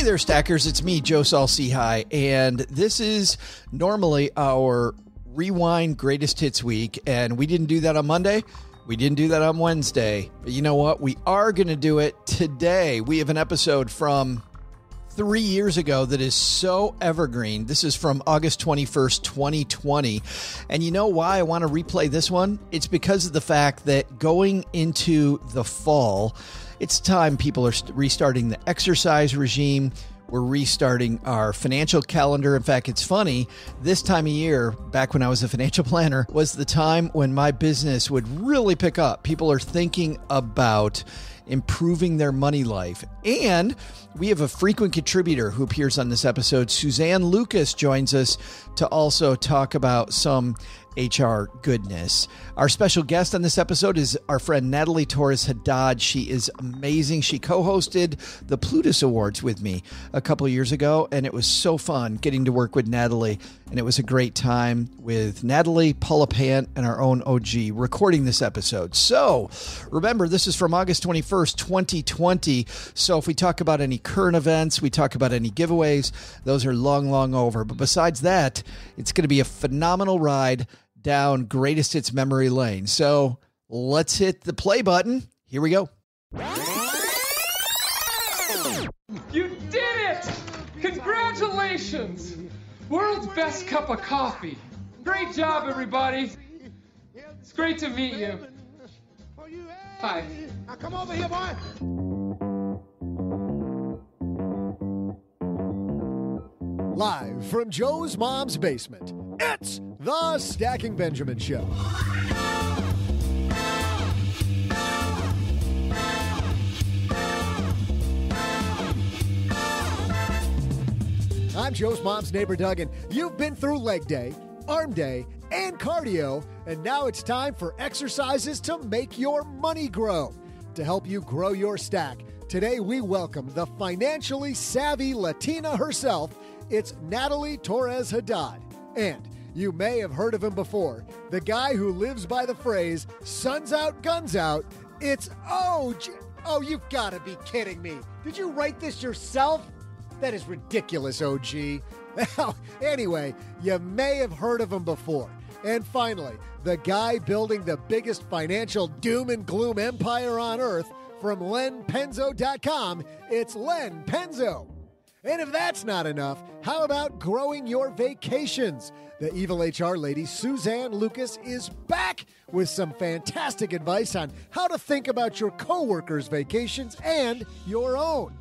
Hey there, stackers. It's me, Joe Saul-Sehy, and this is normally our rewind greatest hits week. And we didn't do that on Monday. We didn't do that on Wednesday. But you know what? We are going to do it today. We have an episode from three years ago that is so evergreen. This is from August 21st, 2020. And you know why I want to replay this one? It's because of the fact that going into the fall, it's time people are restarting the exercise regime. We're restarting our financial calendar. In fact, it's funny, this time of year, back when I was a financial planner, was the time when my business would really pick up. People are thinking about improving their money life. And we have a frequent contributor who appears on this episode. Suzanne Lucas joins us to also talk about some HR goodness. Our special guest on this episode is our friend Natalie Torres Haddad. She is amazing. She co hosted the Plutus Awards with me a couple years ago, and it was so fun getting to work with Natalie. And it was a great time with Natalie, Paula Pant, and our own OG recording this episode. So remember, this is from August 21st, 2020. So if we talk about any current events, we talk about any giveaways, those are long, long over. But besides that, it's going to be a phenomenal ride down greatest hits memory lane. So let's hit the play button. Here we go. You did it! Congratulations! World's best cup of coffee. Great job, everybody. It's great to meet you. Hi. Now come over here, boy. Live from Joe's mom's basement, it's the Stacking Benjamin Show. I'm Joe's mom's neighbor, Doug, and you've been through leg day, arm day, and cardio, and now it's time for exercises to make your money grow. To help you grow your stack, today we welcome the financially savvy Latina herself. It's Natalie Torres Haddad. And you may have heard of him before the guy who lives by the phrase, suns out, guns out. It's oh, OG. Oh, you've got to be kidding me. Did you write this yourself? That is ridiculous, OG. Well, anyway, you may have heard of him before. And finally, the guy building the biggest financial doom and gloom empire on earth from lenpenzo.com, it's Len Penzo. And if that's not enough, how about growing your vacations? The evil HR lady, Suzanne Lucas, is back with some fantastic advice on how to think about your coworkers' vacations and your own.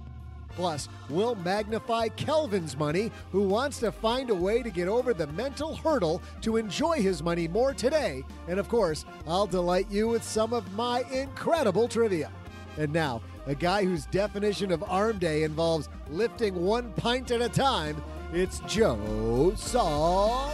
Plus, we'll magnify Kelvin's money, who wants to find a way to get over the mental hurdle to enjoy his money more today. And of course, I'll delight you with some of my incredible trivia. And now, a guy whose definition of arm day involves lifting one pint at a time, it's Joe Saul.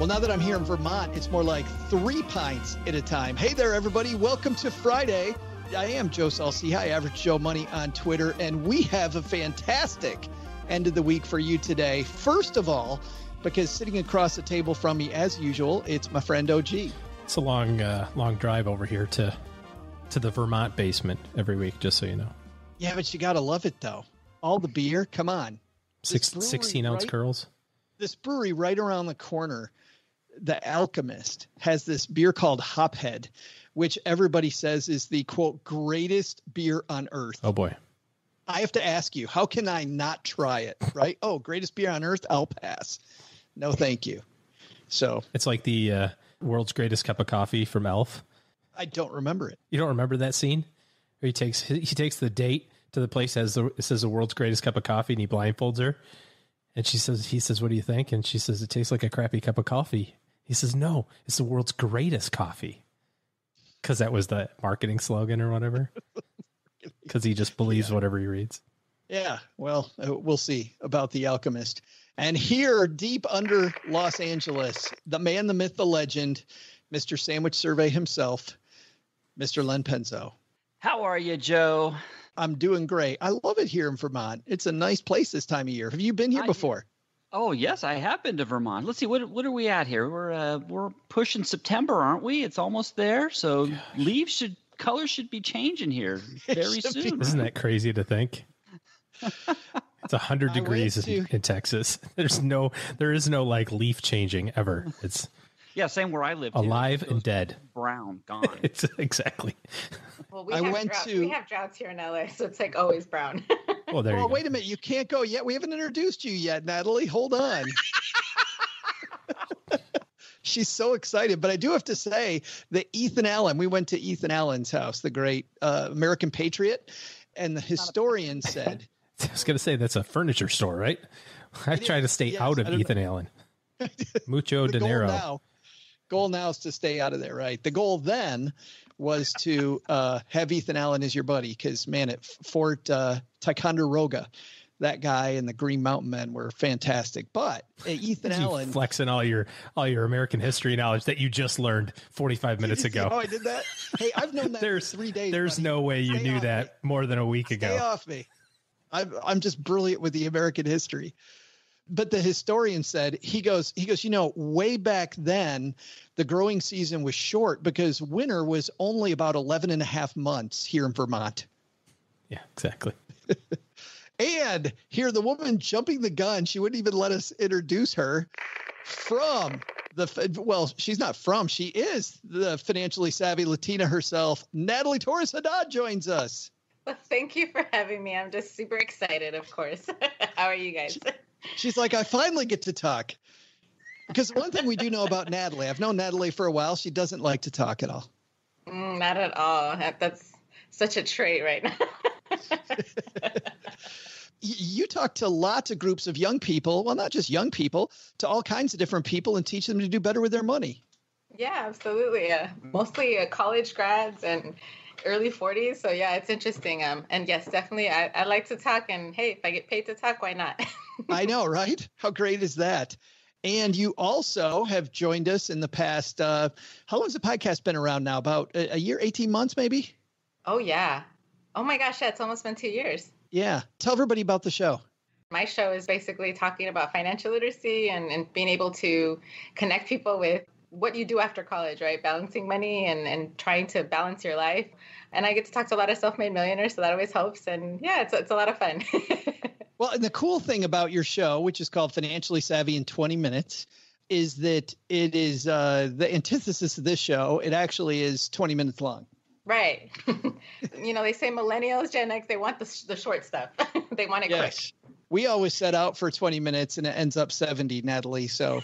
Well, now that I'm here in Vermont, it's more like three pints at a time. Hey there, everybody. Welcome to Friday. I am Joe Saul-Sehy, Average Joe Money on Twitter, and we have a fantastic end of the week for you today. First of all, because sitting across the table from me, as usual, it's my friend OG. It's a long, uh, long drive over here to to the Vermont basement every week, just so you know. Yeah, but you gotta love it though. All the beer, come on. Six, 16 ounce right- curls. This brewery right around the corner, The Alchemist, has this beer called Hophead, which everybody says is the quote greatest beer on earth. Oh boy. I have to ask you, how can I not try it? Right? oh, greatest beer on earth, I'll pass. No, thank you. So It's like the uh, world's greatest cup of coffee from Elf. I don't remember it. You don't remember that scene? Where he takes he takes the date to the place as the it says the world's greatest cup of coffee and he blindfolds her. And she says he says, What do you think? And she says, It tastes like a crappy cup of coffee. He says, No, it's the world's greatest coffee. Cause that was the marketing slogan or whatever. Because he just believes whatever he reads. Yeah, well, uh, we'll see about The Alchemist. And here, deep under Los Angeles, the man, the myth, the legend, Mr. Sandwich Survey himself, Mr. Len Penzo. How are you, Joe? I'm doing great. I love it here in Vermont. It's a nice place this time of year. Have you been here I- before? Oh yes, I have been to Vermont. Let's see, what what are we at here? We're uh, we're pushing September, aren't we? It's almost there, so leaves should color should be changing here very should be. soon. Isn't that crazy to think? It's a hundred degrees in, to- in Texas. There's no, there is no like leaf changing ever. It's Yeah, same where I live. alive and dead. brown, gone. It's exactly. Well, we I have went droughts. to- we have droughts here in LA, so it's like always brown. Well, there you well, go. wait a minute. You can't go yet. We haven't introduced you yet, Natalie. Hold on. She's so excited, but I do have to say that Ethan Allen. We went to Ethan Allen's house, the great uh, American patriot, and the historian said, I was gonna say that's a furniture store, right? I try to stay Yes, out of don't know. Ethan Allen. Mucho the goal dinero. now, goal now is to stay out of there, right? The goal then was to uh, have Ethan Allen as your buddy because man, at Fort uh, Ticonderoga, that guy and the Green Mountain Men were fantastic. But uh, Ethan Allen, flexing all your all your American history knowledge that you just learned 45 minutes ago. how. I did that. Hey, I've known that There's for three days. there's buddy. no way you Stay knew that me. more than a week Stay ago. off me. I'm I'm just brilliant with the American history. But the historian said he goes he goes you know way back then the growing season was short because winter was only about 11 and a half months here in Vermont. Yeah, exactly. And here the woman jumping the gun, she wouldn't even let us introduce her from the well, she's not from, she is the financially savvy Latina herself. Natalie Torres Haddad joins us. Well, thank you for having me. I'm just super excited, of course. How are you guys? She's like, I finally get to talk. Because one thing we do know about Natalie, I've known Natalie for a while. She doesn't like to talk at all. Mm, not at all. That- That's such a trait right now. You talk to lots of groups of young people, well, not just young people, to all kinds of different people and teach them to do better with their money. yeah, absolutely. Yeah, mostly uh, college grads and early 40s. So yeah, it's interesting. Um, and yes, definitely, I, I like to talk. And hey, if I get paid to talk, why not? I know, right? How great is that? And you also have joined us in the past. Uh, how long has the podcast been around now? About a, a year, 18 months, maybe? oh yeah. Oh my gosh, yeah, it's almost been two years. Yeah. Tell everybody about the show. My show is basically talking about financial literacy and, and being able to connect people with what you do after college, right? Balancing money and, and trying to balance your life. And I get to talk to a lot of self made millionaires, so that always helps. And yeah, it's, it's a lot of fun. Well, and the cool thing about your show, which is called Financially Savvy in 20 Minutes, is that it is uh, the antithesis of this show. It actually is 20 minutes long. right. you know, they say millennials, Gen X, they want the, the short stuff, they want it quick. We always set out for 20 minutes and it ends up 70, Natalie. So,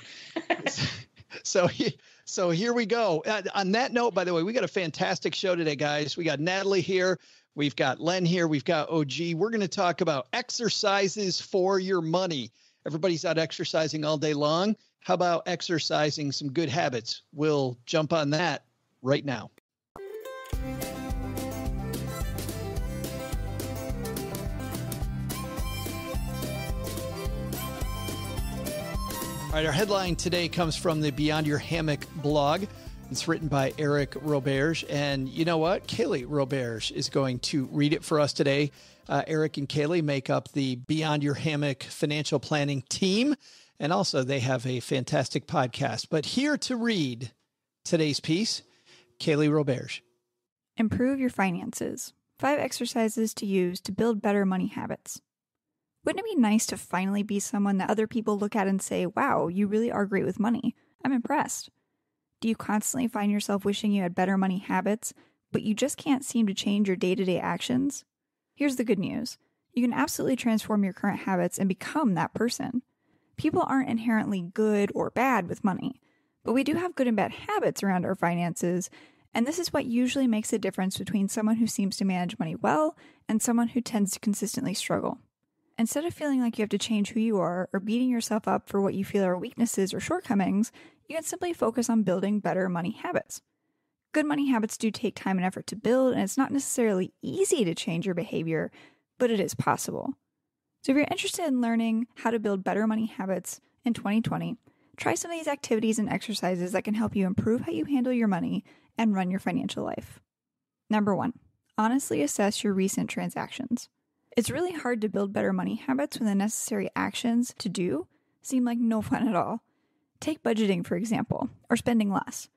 so, he- so here we go. Uh, on that note, by the way, we got a fantastic show today, guys. We got Natalie here. We've got Len here. We've got OG. We're going to talk about exercises for your money. Everybody's out exercising all day long. How about exercising some good habits? We'll jump on that right now. All right, our headline today comes from the Beyond Your Hammock blog. It's written by Eric Roberge. And you know what? Kali Roberge is going to read it for us today. Uh, Eric and Kali make up the Beyond Your Hammock financial planning team. And also, they have a fantastic podcast. But here to read today's piece, Kali Roberge. Improve your finances. Five exercises to use to build better money habits. Wouldn't it be nice to finally be someone that other people look at and say, wow, you really are great with money? I'm impressed. Do you constantly find yourself wishing you had better money habits, but you just can't seem to change your day to day actions? Here's the good news you can absolutely transform your current habits and become that person. People aren't inherently good or bad with money, but we do have good and bad habits around our finances, and this is what usually makes a difference between someone who seems to manage money well and someone who tends to consistently struggle. Instead of feeling like you have to change who you are or beating yourself up for what you feel are weaknesses or shortcomings, you can simply focus on building better money habits. Good money habits do take time and effort to build, and it's not necessarily easy to change your behavior, but it is possible. So if you're interested in learning how to build better money habits in 2020, try some of these activities and exercises that can help you improve how you handle your money and run your financial life. Number one, honestly assess your recent transactions. It's really hard to build better money habits when the necessary actions to do seem like no fun at all. Take budgeting, for example, or spending less.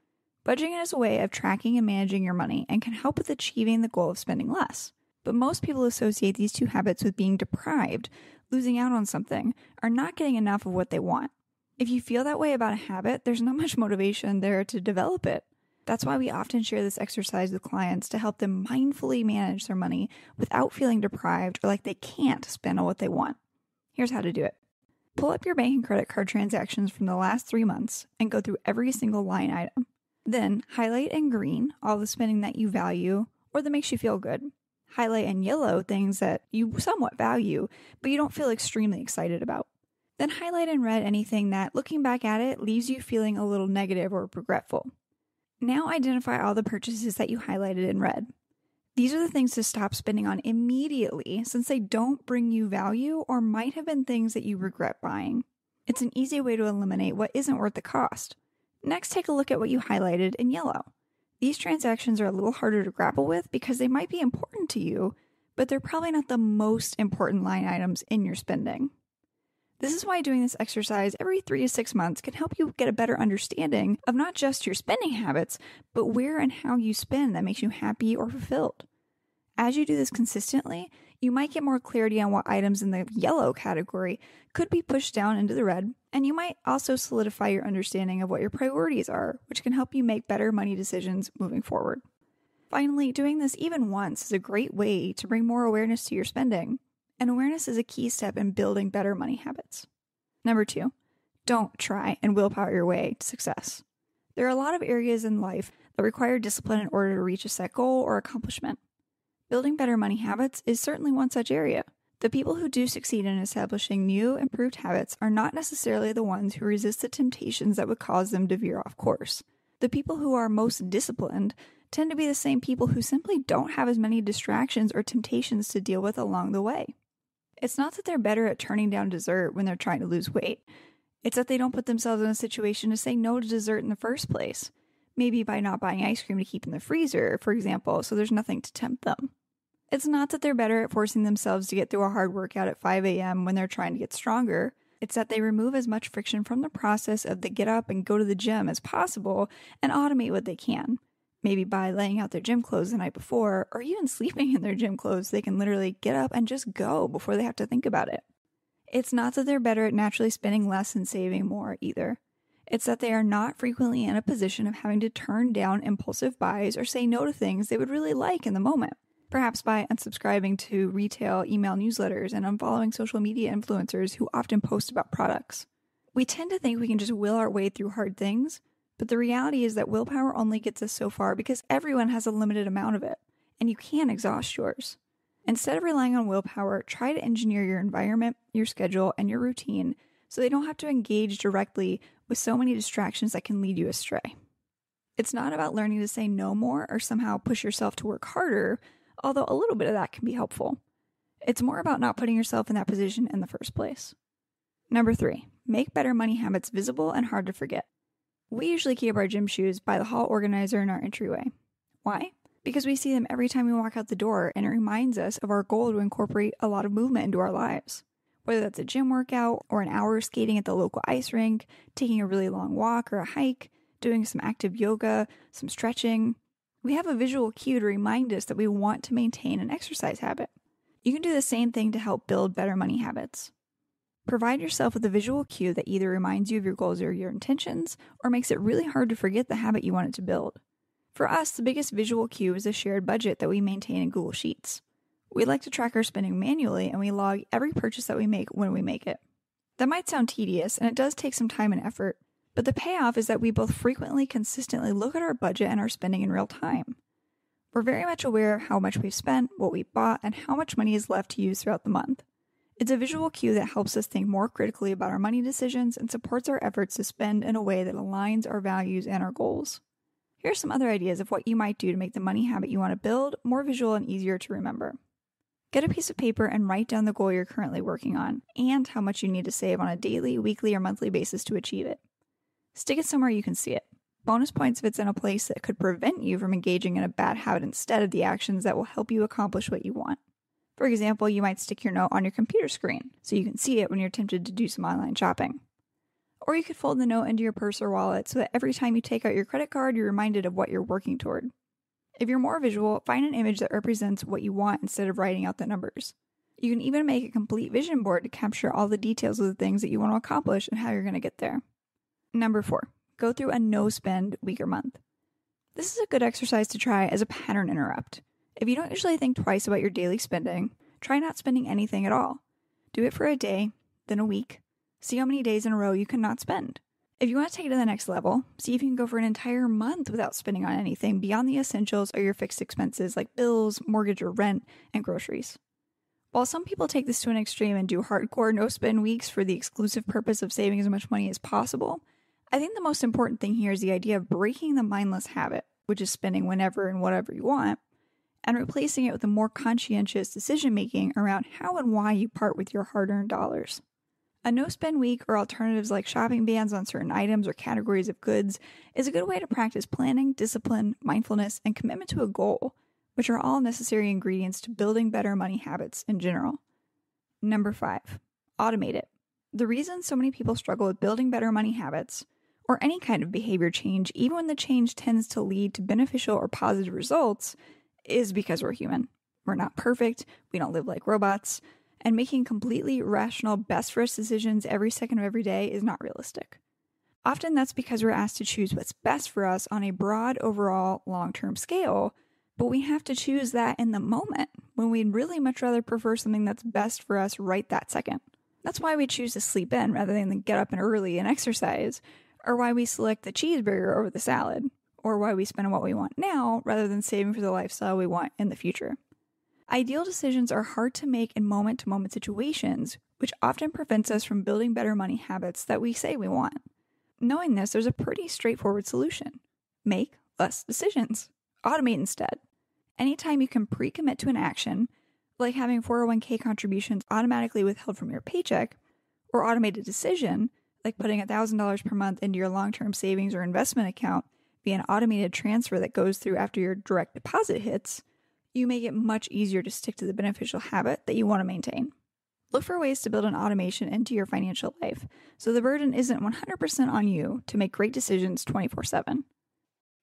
Budgeting is a way of tracking and managing your money and can help with achieving the goal of spending less. But most people associate these two habits with being deprived, losing out on something, or not getting enough of what they want. If you feel that way about a habit, there's not much motivation there to develop it. That's why we often share this exercise with clients to help them mindfully manage their money without feeling deprived or like they can't spend on what they want. Here's how to do it pull up your bank and credit card transactions from the last three months and go through every single line item. Then highlight in green all the spending that you value or that makes you feel good. Highlight in yellow things that you somewhat value, but you don't feel extremely excited about. Then highlight in red anything that, looking back at it, leaves you feeling a little negative or regretful. Now identify all the purchases that you highlighted in red. These are the things to stop spending on immediately since they don't bring you value or might have been things that you regret buying. It's an easy way to eliminate what isn't worth the cost. Next, take a look at what you highlighted in yellow. These transactions are a little harder to grapple with because they might be important to you, but they're probably not the most important line items in your spending. This is why doing this exercise every three to six months can help you get a better understanding of not just your spending habits, but where and how you spend that makes you happy or fulfilled. As you do this consistently, you might get more clarity on what items in the yellow category could be pushed down into the red, and you might also solidify your understanding of what your priorities are, which can help you make better money decisions moving forward. Finally, doing this even once is a great way to bring more awareness to your spending and awareness is a key step in building better money habits. Number two, don't try and willpower your way to success. There are a lot of areas in life that require discipline in order to reach a set goal or accomplishment. Building better money habits is certainly one such area. The people who do succeed in establishing new, improved habits are not necessarily the ones who resist the temptations that would cause them to veer off course. The people who are most disciplined tend to be the same people who simply don't have as many distractions or temptations to deal with along the way. It's not that they're better at turning down dessert when they're trying to lose weight. It's that they don't put themselves in a situation to say no to dessert in the first place. Maybe by not buying ice cream to keep in the freezer, for example, so there's nothing to tempt them. It's not that they're better at forcing themselves to get through a hard workout at 5 a.m. when they're trying to get stronger. It's that they remove as much friction from the process of the get up and go to the gym as possible and automate what they can maybe by laying out their gym clothes the night before or even sleeping in their gym clothes, they can literally get up and just go before they have to think about it. It's not that they're better at naturally spending less and saving more either. It's that they are not frequently in a position of having to turn down impulsive buys or say no to things they would really like in the moment, perhaps by unsubscribing to retail email newsletters and unfollowing social media influencers who often post about products. We tend to think we can just will our way through hard things, but the reality is that willpower only gets us so far because everyone has a limited amount of it, and you can exhaust yours. Instead of relying on willpower, try to engineer your environment, your schedule, and your routine so they don't have to engage directly with so many distractions that can lead you astray. It's not about learning to say no more or somehow push yourself to work harder, although a little bit of that can be helpful. It's more about not putting yourself in that position in the first place. Number three, make better money habits visible and hard to forget. We usually keep our gym shoes by the hall organizer in our entryway. Why? Because we see them every time we walk out the door and it reminds us of our goal to incorporate a lot of movement into our lives. Whether that's a gym workout or an hour skating at the local ice rink, taking a really long walk or a hike, doing some active yoga, some stretching, we have a visual cue to remind us that we want to maintain an exercise habit. You can do the same thing to help build better money habits. Provide yourself with a visual cue that either reminds you of your goals or your intentions, or makes it really hard to forget the habit you wanted to build. For us, the biggest visual cue is a shared budget that we maintain in Google Sheets. We like to track our spending manually and we log every purchase that we make when we make it. That might sound tedious, and it does take some time and effort, but the payoff is that we both frequently, consistently look at our budget and our spending in real time. We're very much aware of how much we've spent, what we bought, and how much money is left to use throughout the month. It's a visual cue that helps us think more critically about our money decisions and supports our efforts to spend in a way that aligns our values and our goals. Here are some other ideas of what you might do to make the money habit you want to build more visual and easier to remember. Get a piece of paper and write down the goal you're currently working on and how much you need to save on a daily, weekly, or monthly basis to achieve it. Stick it somewhere you can see it. Bonus points if it's in a place that could prevent you from engaging in a bad habit instead of the actions that will help you accomplish what you want. For example, you might stick your note on your computer screen so you can see it when you're tempted to do some online shopping. Or you could fold the note into your purse or wallet so that every time you take out your credit card, you're reminded of what you're working toward. If you're more visual, find an image that represents what you want instead of writing out the numbers. You can even make a complete vision board to capture all the details of the things that you want to accomplish and how you're going to get there. Number four, go through a no spend week or month. This is a good exercise to try as a pattern interrupt. If you don't usually think twice about your daily spending, try not spending anything at all. Do it for a day, then a week. See how many days in a row you cannot spend. If you want to take it to the next level, see if you can go for an entire month without spending on anything beyond the essentials or your fixed expenses like bills, mortgage or rent, and groceries. While some people take this to an extreme and do hardcore no spend weeks for the exclusive purpose of saving as much money as possible, I think the most important thing here is the idea of breaking the mindless habit, which is spending whenever and whatever you want, and replacing it with a more conscientious decision making around how and why you part with your hard earned dollars. A no spend week or alternatives like shopping bans on certain items or categories of goods is a good way to practice planning, discipline, mindfulness, and commitment to a goal, which are all necessary ingredients to building better money habits in general. Number five, automate it. The reason so many people struggle with building better money habits or any kind of behavior change, even when the change tends to lead to beneficial or positive results, is because we're human. We're not perfect, we don't live like robots, and making completely rational, best for us decisions every second of every day is not realistic. Often that's because we're asked to choose what's best for us on a broad, overall, long term scale, but we have to choose that in the moment when we'd really much rather prefer something that's best for us right that second. That's why we choose to sleep in rather than get up and early and exercise, or why we select the cheeseburger over the salad, or why we spend what we want now rather than saving for the lifestyle we want in the future. Ideal decisions are hard to make in moment to moment situations, which often prevents us from building better money habits that we say we want. Knowing this, there's a pretty straightforward solution make less decisions, automate instead. Anytime you can pre commit to an action, like having 401k contributions automatically withheld from your paycheck, or automate a decision, like putting $1,000 per month into your long term savings or investment account via an automated transfer that goes through after your direct deposit hits, you make it much easier to stick to the beneficial habit that you want to maintain. Look for ways to build an automation into your financial life so the burden isn't 100% on you to make great decisions 24 7.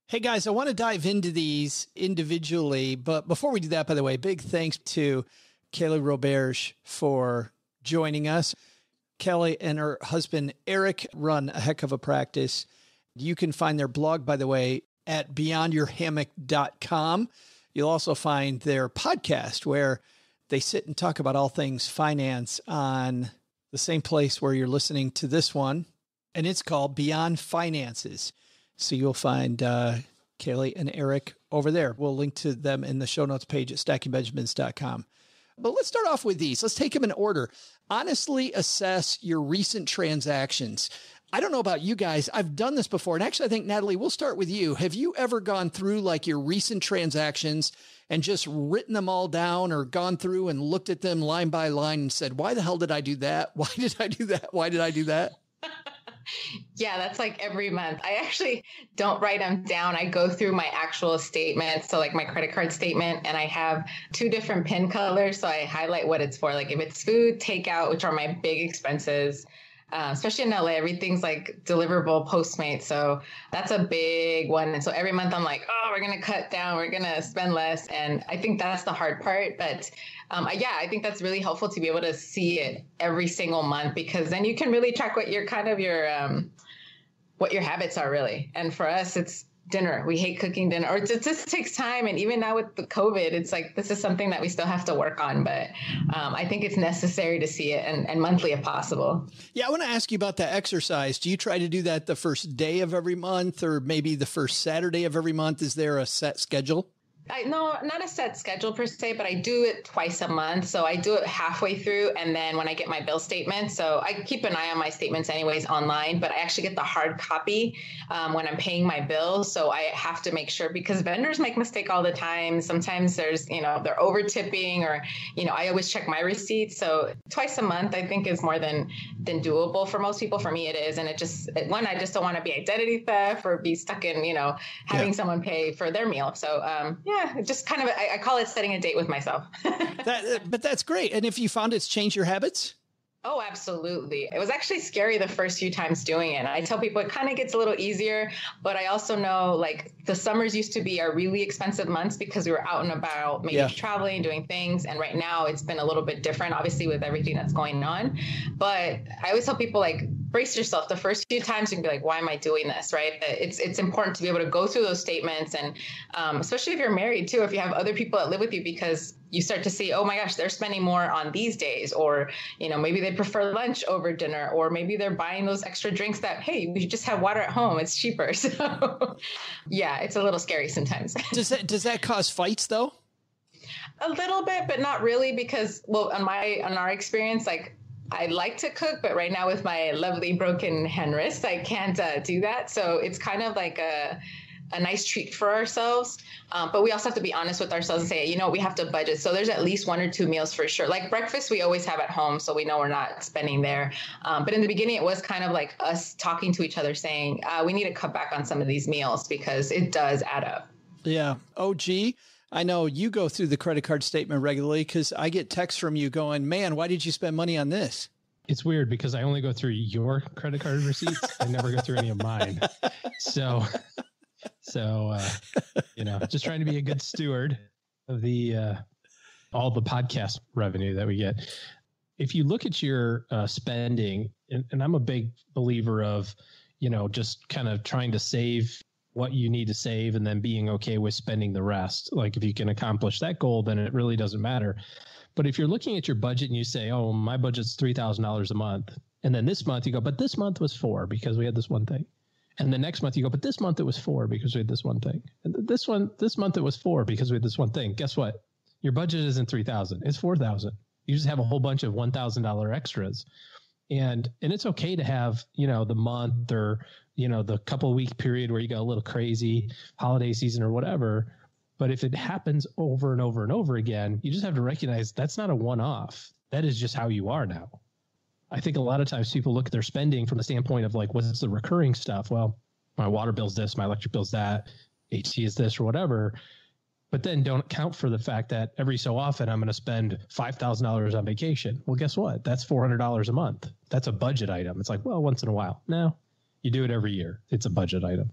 Hey guys, I want to dive into these individually, but before we do that, by the way, big thanks to Kelly Roberge for joining us. Kelly and her husband Eric run a heck of a practice. You can find their blog, by the way, at beyondyourhammock.com. You'll also find their podcast where they sit and talk about all things finance on the same place where you're listening to this one. And it's called Beyond Finances. So you'll find uh, Kali and Eric over there. We'll link to them in the show notes page at stackingbenjamins.com. But let's start off with these. Let's take them in order. Honestly assess your recent transactions. I don't know about you guys. I've done this before. And actually, I think, Natalie, we'll start with you. Have you ever gone through like your recent transactions and just written them all down or gone through and looked at them line by line and said, why the hell did I do that? Why did I do that? Why did I do that? yeah, that's like every month. I actually don't write them down. I go through my actual statement. So, like my credit card statement, and I have two different pin colors. So, I highlight what it's for. Like if it's food, takeout, which are my big expenses, uh, especially in LA, everything's like deliverable Postmates. So that's a big one. And so every month I'm like, oh, we're going to cut down, we're going to spend less. And I think that's the hard part. But um, yeah, I think that's really helpful to be able to see it every single month because then you can really track what your kind of your, um, what your habits are really. And for us, it's dinner. We hate cooking dinner, or it just takes time. And even now with the COVID, it's like this is something that we still have to work on. But um, I think it's necessary to see it and, and monthly if possible. Yeah, I want to ask you about that exercise. Do you try to do that the first day of every month, or maybe the first Saturday of every month? Is there a set schedule? I no, not a set schedule per se, but I do it twice a month. So I do it halfway through, and then when I get my bill statement, so I keep an eye on my statements anyways online, but I actually get the hard copy um, when I'm paying my bill, So I have to make sure because vendors make mistake all the time. Sometimes there's you know they're over tipping, or you know I always check my receipts. So twice a month I think is more than than doable for most people. For me it is, and it just one I just don't want to be identity theft or be stuck in you know having yeah. someone pay for their meal. So um, yeah yeah, just kind of, I, I, call it setting a date with myself. that, uh, but that's great. And if you found it's changed your habits? Oh, absolutely. It was actually scary the first few times doing it. I tell people it kind of gets a little easier, but I also know like the summers used to be our really expensive months because we were out and about, maybe yeah. traveling, doing things. And right now it's been a little bit different, obviously, with everything that's going on. But I always tell people like brace yourself the first few times you can be like, why am I doing this? Right. It's it's important to be able to go through those statements and um, especially if you're married too, if you have other people that live with you because you start to see, oh my gosh, they're spending more on these days, or you know, maybe they prefer lunch over dinner, or maybe they're buying those extra drinks that hey, we just have water at home, it's cheaper. So yeah, it's a little scary sometimes. does that does that cause fights though? A little bit, but not really, because well, on my on our experience, like I like to cook, but right now with my lovely broken hand wrist, I can't uh, do that. So it's kind of like a a nice treat for ourselves. Um, but we also have to be honest with ourselves and say, you know, we have to budget. So there's at least one or two meals for sure. Like breakfast, we always have at home, so we know we're not spending there. Um, but in the beginning, it was kind of like us talking to each other, saying uh, we need to cut back on some of these meals because it does add up. Yeah. Gee. I know you go through the credit card statement regularly because I get texts from you going, man, why did you spend money on this? It's weird because I only go through your credit card receipts. I never go through any of mine. So so, uh, you know, just trying to be a good steward of the uh, all the podcast revenue that we get. If you look at your uh, spending, and, and I'm a big believer of, you know, just kind of trying to save what you need to save and then being okay with spending the rest. Like if you can accomplish that goal, then it really doesn't matter. But if you're looking at your budget and you say, "Oh, my budget's three thousand dollars a month," and then this month you go, "But this month was four because we had this one thing," And the next month you go, but this month it was four because we had this one thing. And this one, this month it was four because we had this one thing. Guess what? Your budget isn't 3000 it's 4000 You just have a whole bunch of $1,000 extras. And, and it's okay to have, you know, the month or, you know, the couple week period where you go a little crazy, holiday season or whatever. But if it happens over and over and over again, you just have to recognize that's not a one off. That is just how you are now. I think a lot of times people look at their spending from the standpoint of like, what's the recurring stuff? Well, my water bill's this, my electric bill's that, HC is this or whatever. But then don't account for the fact that every so often I'm going to spend $5,000 on vacation. Well, guess what? That's $400 a month. That's a budget item. It's like, well, once in a while. No, you do it every year. It's a budget item.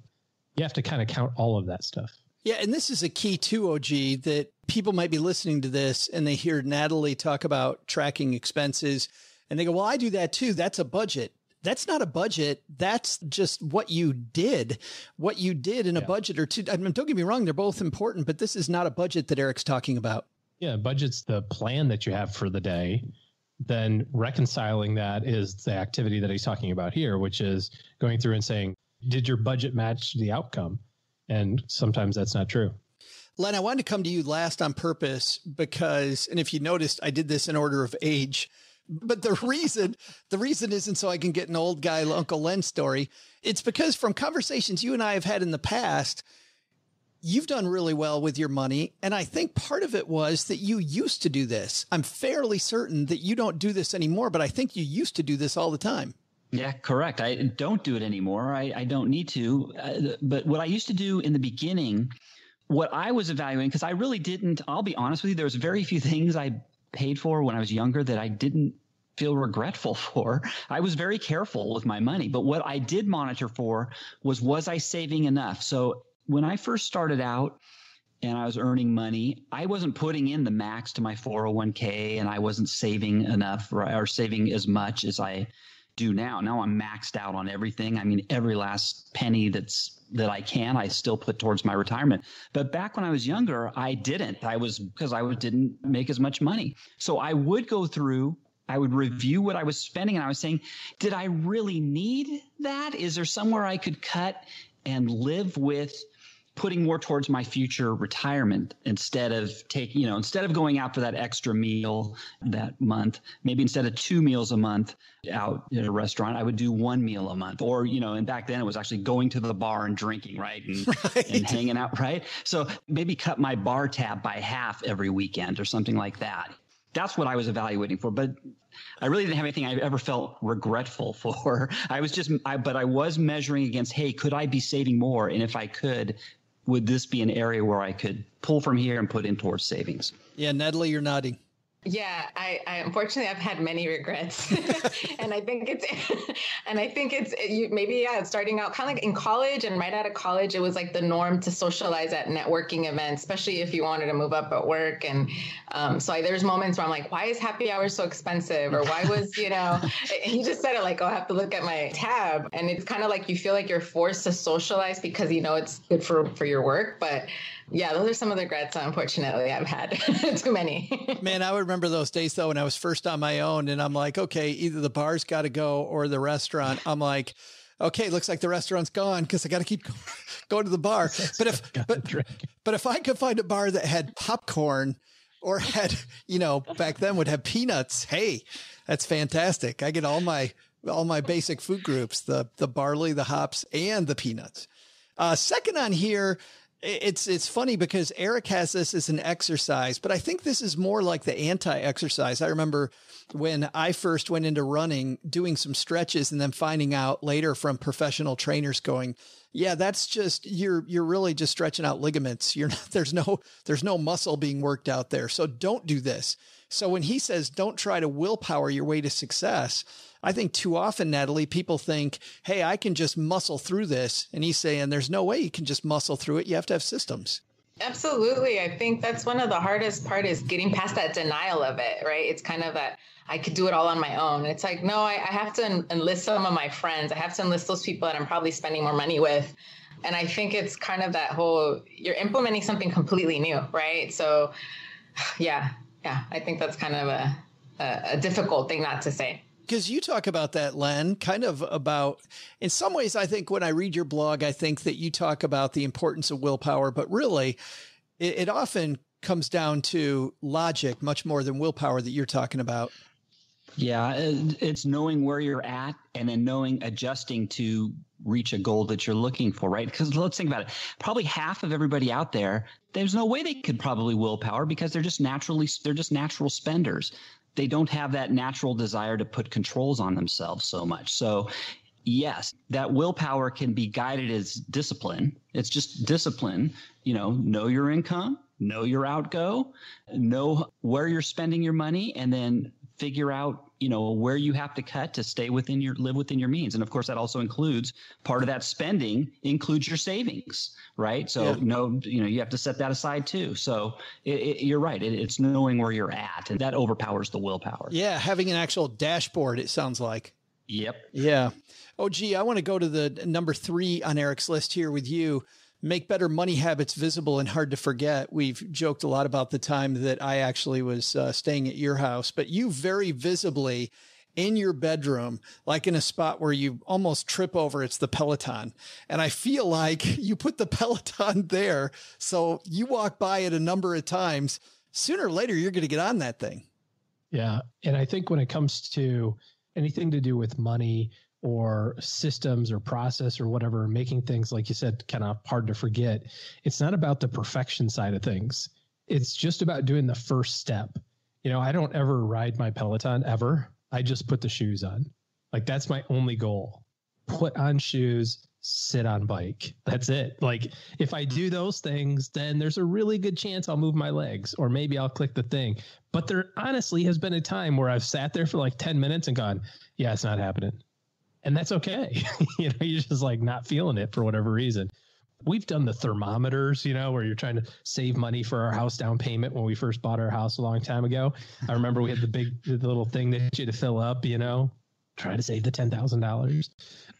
You have to kind of count all of that stuff. Yeah, and this is a key too, OG, that people might be listening to this and they hear Natalie talk about tracking expenses and they go, well, I do that too. That's a budget. That's not a budget. That's just what you did, what you did in a yeah. budget or two. I mean, don't get me wrong. They're both important, but this is not a budget that Eric's talking about. Yeah. Budget's the plan that you have for the day. Then reconciling that is the activity that he's talking about here, which is going through and saying, did your budget match the outcome? And sometimes that's not true. Len, I wanted to come to you last on purpose because, and if you noticed, I did this in order of age but the reason, the reason isn't so I can get an old guy Uncle Len story. It's because from conversations you and I have had in the past, you've done really well with your money. And I think part of it was that you used to do this. I'm fairly certain that you don't do this anymore, but I think you used to do this all the time. Yeah, correct. I don't do it anymore. I, I don't need to. Uh, but what I used to do in the beginning, what I was evaluating, because I really didn't, I'll be honest with you, there was very few things I paid for when I was younger that I didn't feel regretful for. I was very careful with my money, but what I did monitor for was was I saving enough? So when I first started out and I was earning money, I wasn't putting in the max to my 401k and I wasn't saving enough or saving as much as I do now. Now I'm maxed out on everything. I mean, every last penny that's that I can, I still put towards my retirement. But back when I was younger, I didn't. I was because I didn't make as much money. So I would go through I would review what I was spending and I was saying, did I really need that? Is there somewhere I could cut and live with putting more towards my future retirement instead of taking, you know, instead of going out for that extra meal that month, maybe instead of two meals a month out at a restaurant, I would do one meal a month. Or, you know, and back then it was actually going to the bar and drinking, right? And, right. and hanging out, right? So maybe cut my bar tab by half every weekend or something like that that's what I was evaluating for. But I really didn't have anything I ever felt regretful for. I was just, I, but I was measuring against, hey, could I be saving more? And if I could, would this be an area where I could pull from here and put in towards savings? Yeah, Natalie, you're nodding. Yeah, I, I, unfortunately I've had many regrets, and I think it's, and I think it's you, maybe yeah, starting out kind of like in college and right out of college, it was like the norm to socialize at networking events, especially if you wanted to move up at work. And um, so I, there's moments where I'm like, why is happy hour so expensive, or why was you know? he just said it like, oh, I have to look at my tab, and it's kind of like you feel like you're forced to socialize because you know it's good for for your work, but yeah, those are some of the regrets, unfortunately, I've had. Too many. Man, I would remember those days though when I was first on my own and I'm like, okay, either the bar's got to go or the restaurant. I'm like, okay, looks like the restaurant's gone because I got to keep going to the bar. But if but, but if I could find a bar that had popcorn or had, you know, back then would have peanuts, hey, that's fantastic. I get all my all my basic food groups, the the barley, the hops, and the peanuts. Uh, second on here, it's it's funny because Eric has this as an exercise, but I think this is more like the anti-exercise. I remember when I first went into running, doing some stretches, and then finding out later from professional trainers going, "Yeah, that's just you're you're really just stretching out ligaments. You're not, there's no there's no muscle being worked out there. So don't do this." So when he says, "Don't try to willpower your way to success," I think too often, Natalie, people think, hey, I can just muscle through this. And he's saying there's no way you can just muscle through it. You have to have systems. Absolutely. I think that's one of the hardest part is getting past that denial of it, right? It's kind of that I could do it all on my own. It's like, no, I, I have to enlist some of my friends. I have to enlist those people that I'm probably spending more money with. And I think it's kind of that whole, you're implementing something completely new, right? So yeah, yeah, I think that's kind of a, a, a difficult thing not to say because you talk about that, Len, kind of about, in some ways, I think when I read your blog, I think that you talk about the importance of willpower, but really it, it often comes down to logic much more than willpower that you're talking about. Yeah, uh, it's knowing where you're at and then knowing adjusting to reach a goal that you're looking for, right? Because let's think about it. Probably half of everybody out there, there's no way they could probably willpower because they're just naturally, they're just natural spenders they don't have that natural desire to put controls on themselves so much. So yes, that willpower can be guided as discipline. It's just discipline, you know, know your income, know your outgo, know where you're spending your money, and then figure out you know where you have to cut to stay within your live within your means. And of course that also includes part of that spending includes your savings right? So yeah. no you know you have to set that aside too. So it, it, you're right. It, it's knowing where you're at and that overpowers the willpower. Yeah having an actual dashboard it sounds like. Yep. Yeah. Oh gee i want to go to the number three on eric's list here with you make better money habits visible and hard to forget. We've joked a lot about the time that I actually was uh, staying at your house, but you very visibly in your bedroom, like in a spot where you almost trip over, it's the Peloton. And I feel like you put the Peloton there. So you walk by it a number of times. Sooner or later, you're going to get on that thing. Yeah. And I think when it comes to anything to do with money, or systems or process or whatever, making things, like you said, kind of hard to forget. It's not about the perfection side of things. It's just about doing the first step. You know, I don't ever ride my Peloton ever. I just put the shoes on. Like that's my only goal. Put on shoes, sit on bike. That's it. Like if I do those things, then there's a really good chance I'll move my legs or maybe I'll click the thing. But there honestly has been a time where I've sat there for like 10 minutes and gone, yeah, it's not happening and that's okay. you know, you're just like not feeling it for whatever reason. We've done the thermometers, you know, where you're trying to save money for our house down payment when we first bought our house a long time ago. I remember we had the big, the little thing that you had to fill up, you know, try to save the ten thousand uh, dollars.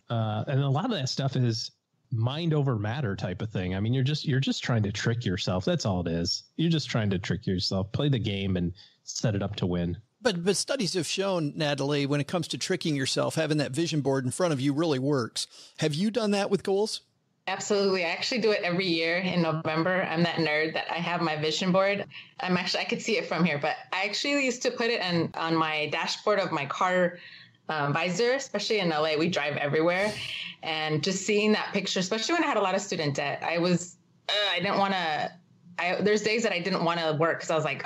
And a lot of that stuff is mind over matter type of thing. I mean, you're just you're just trying to trick yourself. That's all it is. You're just trying to trick yourself. Play the game and set it up to win. But but studies have shown, Natalie, when it comes to tricking yourself, having that vision board in front of you really works. Have you done that with goals? Absolutely. I actually do it every year in November. I'm that nerd that I have my vision board. I'm actually I could see it from here, but I actually used to put it on on my dashboard of my car um, visor, especially in LA. We drive everywhere, and just seeing that picture, especially when I had a lot of student debt, I was uh, I didn't want to I, there's days that I didn't want to work because I was like,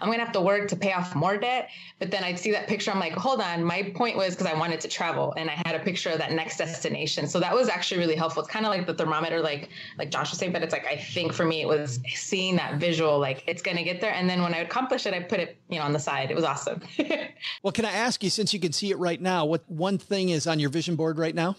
I'm gonna have to work to pay off more debt. But then I'd see that picture, I'm like, hold on. My point was because I wanted to travel, and I had a picture of that next destination. So that was actually really helpful. It's kind of like the thermometer, like like Josh was saying, but it's like I think for me it was seeing that visual, like it's gonna get there. And then when I accomplished it, I put it, you know, on the side. It was awesome. well, can I ask you, since you can see it right now, what one thing is on your vision board right now?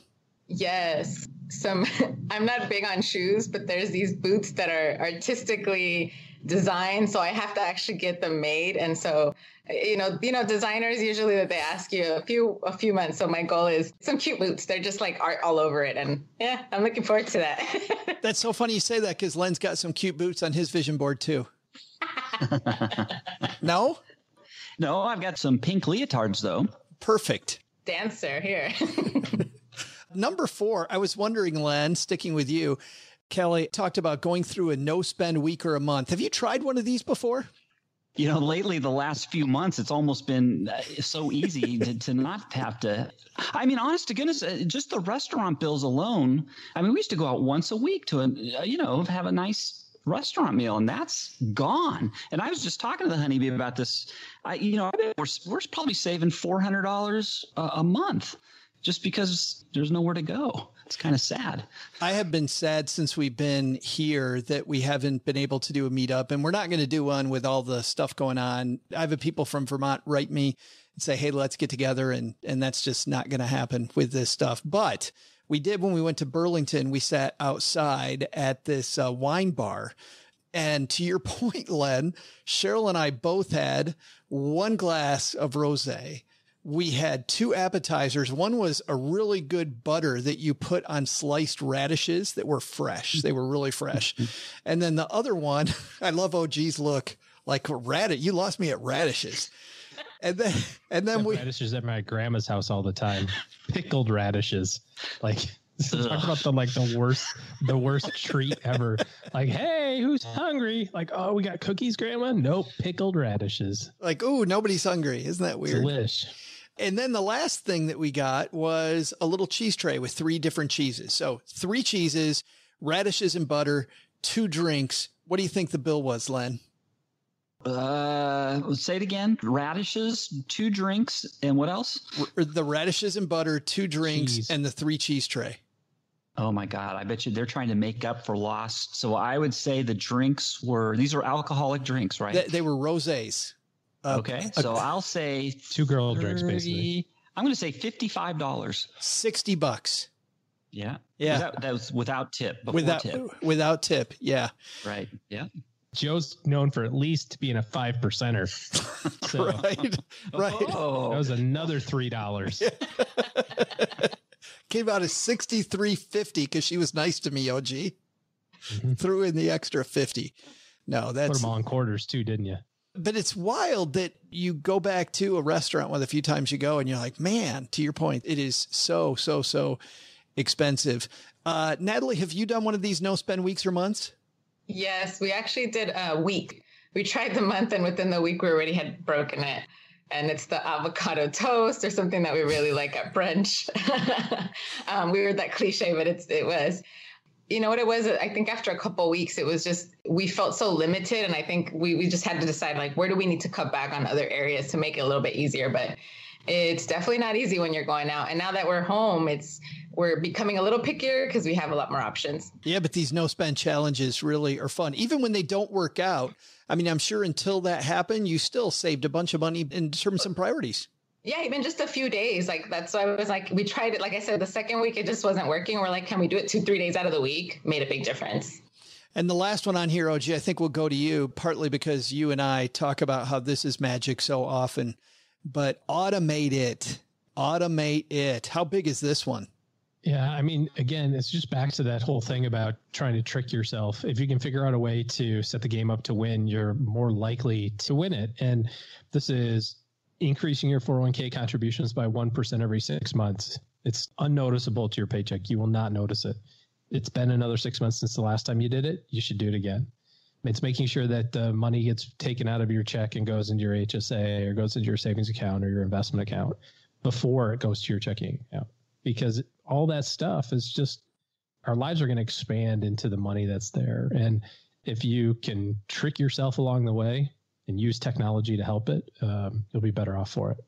Yes. Some I'm not big on shoes, but there's these boots that are artistically designed, so I have to actually get them made. And so, you know, you know, designers usually that they ask you a few a few months. So my goal is some cute boots. They're just like art all over it, and yeah, I'm looking forward to that. That's so funny you say that because Len's got some cute boots on his vision board too. no, no, I've got some pink leotards though. Perfect dancer here. Number four, I was wondering, Len, sticking with you, Kali talked about going through a no spend week or a month. Have you tried one of these before? You know, lately, the last few months, it's almost been uh, so easy to, to not have to. I mean, honest to goodness, uh, just the restaurant bills alone. I mean, we used to go out once a week to, a, uh, you know, have a nice restaurant meal and that's gone. And I was just talking to the honeybee about this. I, you know, we're, we're probably saving $400 a, a month just because there's nowhere to go. It's kind of sad. I have been sad since we've been here that we haven't been able to do a meetup and we're not going to do one with all the stuff going on. I've people from Vermont write me and say, Hey, let's get together. And, and that's just not going to happen with this stuff. But we did when we went to Burlington, we sat outside at this uh, wine bar. And to your point, Len, Cheryl and I both had one glass of rosé we had two appetizers. One was a really good butter that you put on sliced radishes that were fresh. They were really fresh. and then the other one, I love OG's look like radish. You lost me at radishes. And then, and then we radishes at my grandma's house all the time. Pickled radishes. Like, talk about the like the worst the worst treat ever like hey who's hungry like oh we got cookies grandma nope pickled radishes like oh nobody's hungry isn't that weird Delish. And then the last thing that we got was a little cheese tray with three different cheeses. So three cheeses, radishes and butter, two drinks. What do you think the bill was, Len? Uh, say it again. Radishes, two drinks, and what else? R- the radishes and butter, two drinks, cheese. and the three cheese tray. Oh my God. I bet you they're trying to make up for lost. So I would say the drinks were, these are alcoholic drinks, right? They, they were rosés. Uh, okay, so I'll say two girl 30, drinks basically. I'm going to say fifty-five dollars. Sixty bucks. Yeah, yeah. That, that was without tip. Without tip. without tip. Yeah. Right. Yeah. Joe's known for at least being a five percenter. So, right. Right. Oh. That was another three dollars. Came out as sixty three fifty because she was nice to me. OG mm-hmm. threw in the extra fifty. No, that's put them on quarters too, didn't you? But it's wild that you go back to a restaurant with the few times you go and you're like, man, to your point, it is so, so, so expensive. Uh, Natalie, have you done one of these no spend weeks or months? Yes, we actually did a week. We tried the month and within the week we already had broken it. And it's the avocado toast or something that we really like at brunch. um, we were that cliche, but it's it was you know what it was i think after a couple weeks it was just we felt so limited and i think we, we just had to decide like where do we need to cut back on other areas to make it a little bit easier but it's definitely not easy when you're going out and now that we're home it's we're becoming a little pickier because we have a lot more options yeah but these no spend challenges really are fun even when they don't work out i mean i'm sure until that happened you still saved a bunch of money in terms of some priorities yeah, even just a few days. Like that's why I was like, we tried it. Like I said, the second week it just wasn't working. We're like, can we do it two, three days out of the week? Made a big difference. And the last one on here, OG, I think we'll go to you, partly because you and I talk about how this is magic so often, but automate it. Automate it. How big is this one? Yeah, I mean, again, it's just back to that whole thing about trying to trick yourself. If you can figure out a way to set the game up to win, you're more likely to win it. And this is increasing your 401k contributions by 1% every six months. It's unnoticeable to your paycheck. You will not notice it. It's been another six months since the last time you did it. You should do it again. It's making sure that the money gets taken out of your check and goes into your HSA or goes into your savings account or your investment account before it goes to your checking account. Because all that stuff is just our lives are going to expand into the money that's there. And if you can trick yourself along the way and use technology to help it, um, you'll be better off for it.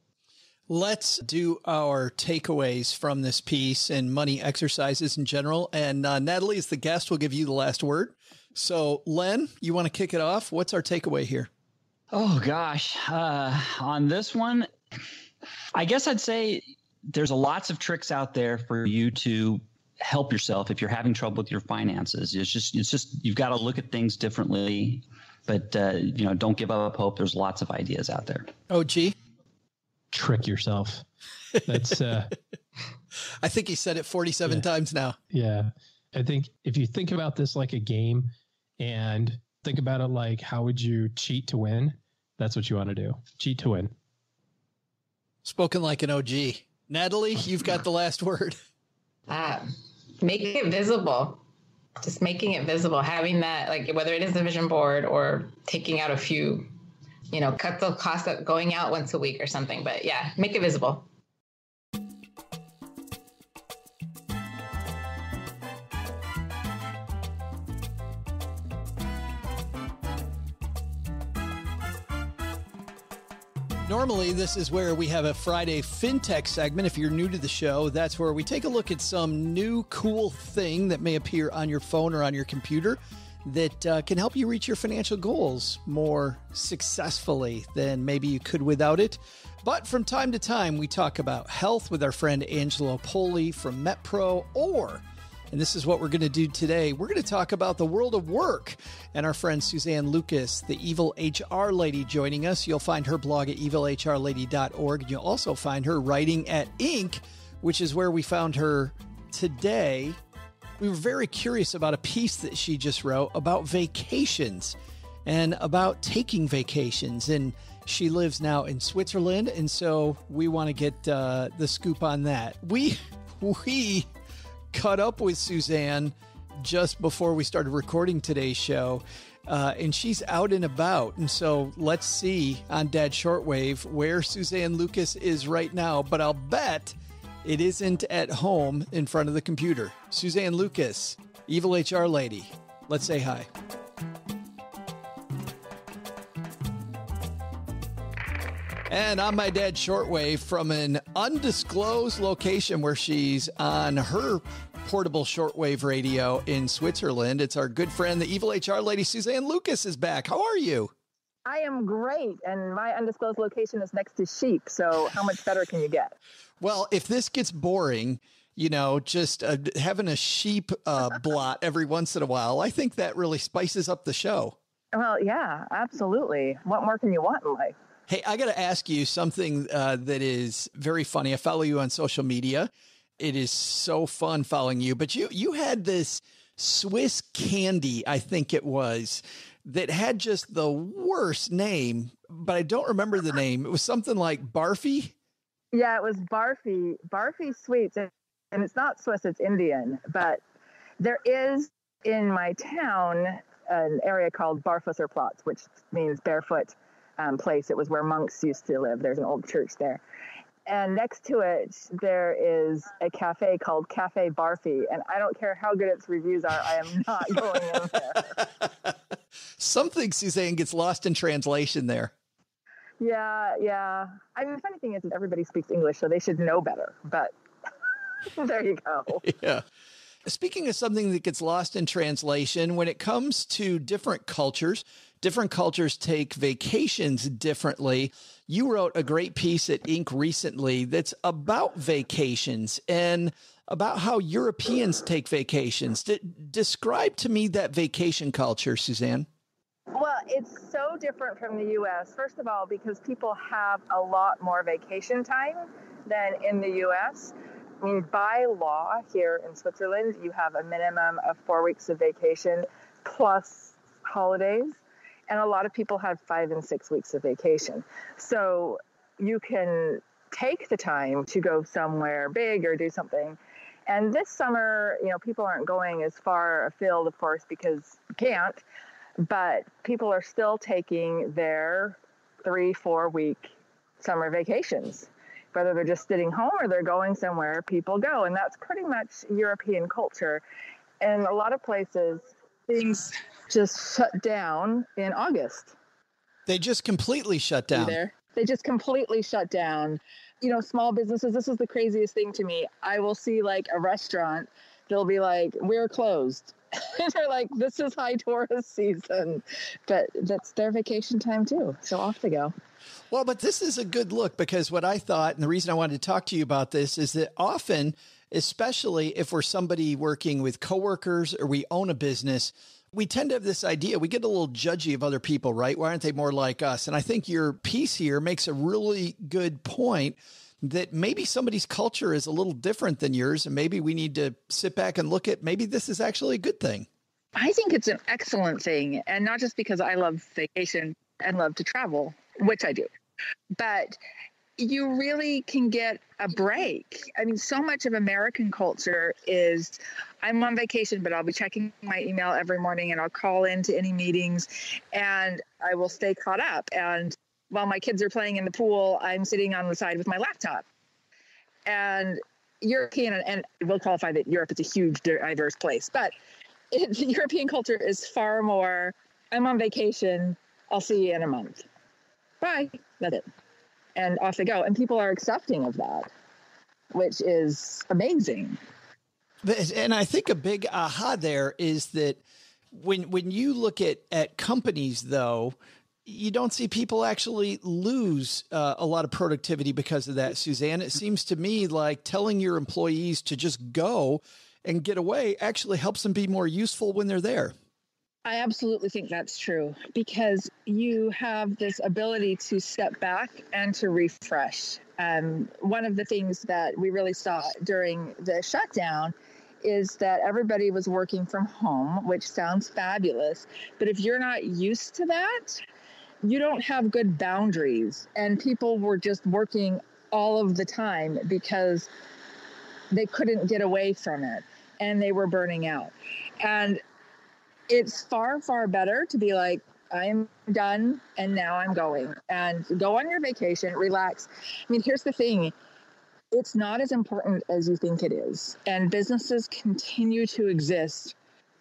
Let's do our takeaways from this piece and money exercises in general. And uh, Natalie, as the guest, will give you the last word. So, Len, you want to kick it off? What's our takeaway here? Oh, gosh. Uh, on this one, I guess I'd say there's a lots of tricks out there for you to help yourself if you're having trouble with your finances. It's just, it's just, you've got to look at things differently. But, uh, you know, don't give up hope. There's lots of ideas out there. Oh, gee trick yourself. That's uh I think he said it 47 yeah. times now. Yeah. I think if you think about this like a game and think about it like how would you cheat to win? That's what you want to do. Cheat to win. Spoken like an OG. Natalie, you've got the last word. Uh, make it visible. Just making it visible, having that, like whether it is a vision board or taking out a few you know, cut the cost of going out once a week or something. But yeah, make it visible. Normally, this is where we have a Friday FinTech segment. If you're new to the show, that's where we take a look at some new cool thing that may appear on your phone or on your computer that uh, can help you reach your financial goals more successfully than maybe you could without it. But from time to time, we talk about health with our friend Angelo Poli from MetPro, or, and this is what we're going to do today, we're going to talk about the world of work and our friend Suzanne Lucas, the evil HR lady, joining us. You'll find her blog at evilhrlady.org. And you'll also find her writing at Inc., which is where we found her today we were very curious about a piece that she just wrote about vacations and about taking vacations. And she lives now in Switzerland. And so we want to get uh, the scoop on that. We, we caught up with Suzanne just before we started recording today's show. Uh, and she's out and about. And so let's see on Dad Shortwave where Suzanne Lucas is right now. But I'll bet it isn't at home in front of the computer. Suzanne Lucas, Evil HR Lady. Let's say hi. And on my dad shortwave from an undisclosed location where she's on her portable shortwave radio in Switzerland. It's our good friend, the evil HR lady, Suzanne Lucas, is back. How are you? I am great, and my undisclosed location is next to sheep. So, how much better can you get? Well, if this gets boring, you know, just uh, having a sheep uh, blot every once in a while, I think that really spices up the show. Well, yeah, absolutely. What more can you want in life? Hey, I got to ask you something uh, that is very funny. I follow you on social media. It is so fun following you. But you you had this Swiss candy, I think it was, that had just the worst name, but I don't remember the name. It was something like Barfy. Yeah, it was Barfi, Barfi Sweets. And it's not Swiss, it's Indian. But there is in my town an area called Barfüsserplatz, which means barefoot um, place. It was where monks used to live. There's an old church there. And next to it, there is a cafe called Cafe Barfi. And I don't care how good its reviews are, I am not going in there. Something, Suzanne, gets lost in translation there. Yeah, yeah. I mean, the funny thing is that everybody speaks English, so they should know better. But there you go. Yeah. Speaking of something that gets lost in translation, when it comes to different cultures, different cultures take vacations differently. You wrote a great piece at Inc. recently that's about vacations and about how Europeans take vacations. D- describe to me that vacation culture, Suzanne. Well, it's so different from the US. First of all, because people have a lot more vacation time than in the US. I mean, by law here in Switzerland, you have a minimum of four weeks of vacation plus holidays. And a lot of people have five and six weeks of vacation. So you can take the time to go somewhere big or do something. And this summer, you know, people aren't going as far afield, of course, because you can't but people are still taking their three, four week summer vacations. Whether they're just sitting home or they're going somewhere, people go. And that's pretty much European culture. And a lot of places, things just shut down in August. They just completely shut down. There. They just completely shut down. You know, small businesses, this is the craziest thing to me. I will see like a restaurant, they'll be like, we're closed. and they're like, this is high tourist season. But that's their vacation time too. So off they go. Well, but this is a good look because what I thought, and the reason I wanted to talk to you about this is that often, especially if we're somebody working with coworkers or we own a business, we tend to have this idea we get a little judgy of other people right? Why aren't they more like us? And i think your piece here makes a really good point that maybe somebody's culture is a little different than yours and maybe we need to sit back and look at maybe this is actually a good thing. I think it's an excellent thing and not just because i love vacation and love to travel which i do but you really can get a break. I mean, so much of American culture is I'm on vacation, but I'll be checking my email every morning and I'll call into any meetings and I will stay caught up. And while my kids are playing in the pool, I'm sitting on the side with my laptop. And European, and we'll qualify that Europe is a huge, diverse place, but it, European culture is far more I'm on vacation, I'll see you in a month. Bye. That's it and off they go. And people are accepting of that, which is amazing. And I think a big aha there is that when when you look at at companies though, you don't see people actually lose uh, a lot of productivity because of that, Suzanne. It seems to me like telling your employees to just go and get away actually helps them be more useful when they're there. I absolutely think that's true because you have this ability to step back and to refresh. Um, one of the things that we really saw during the shutdown is that everybody was working from home, which sounds fabulous. But if you're not used to that, you don't have good boundaries. And people were just working all of the time because they couldn't get away from it and they were burning out. And it's far, far better to be like, I'm done and now I'm going and go on your vacation, relax. I mean, here's the thing it's not as important as you think it is. And businesses continue to exist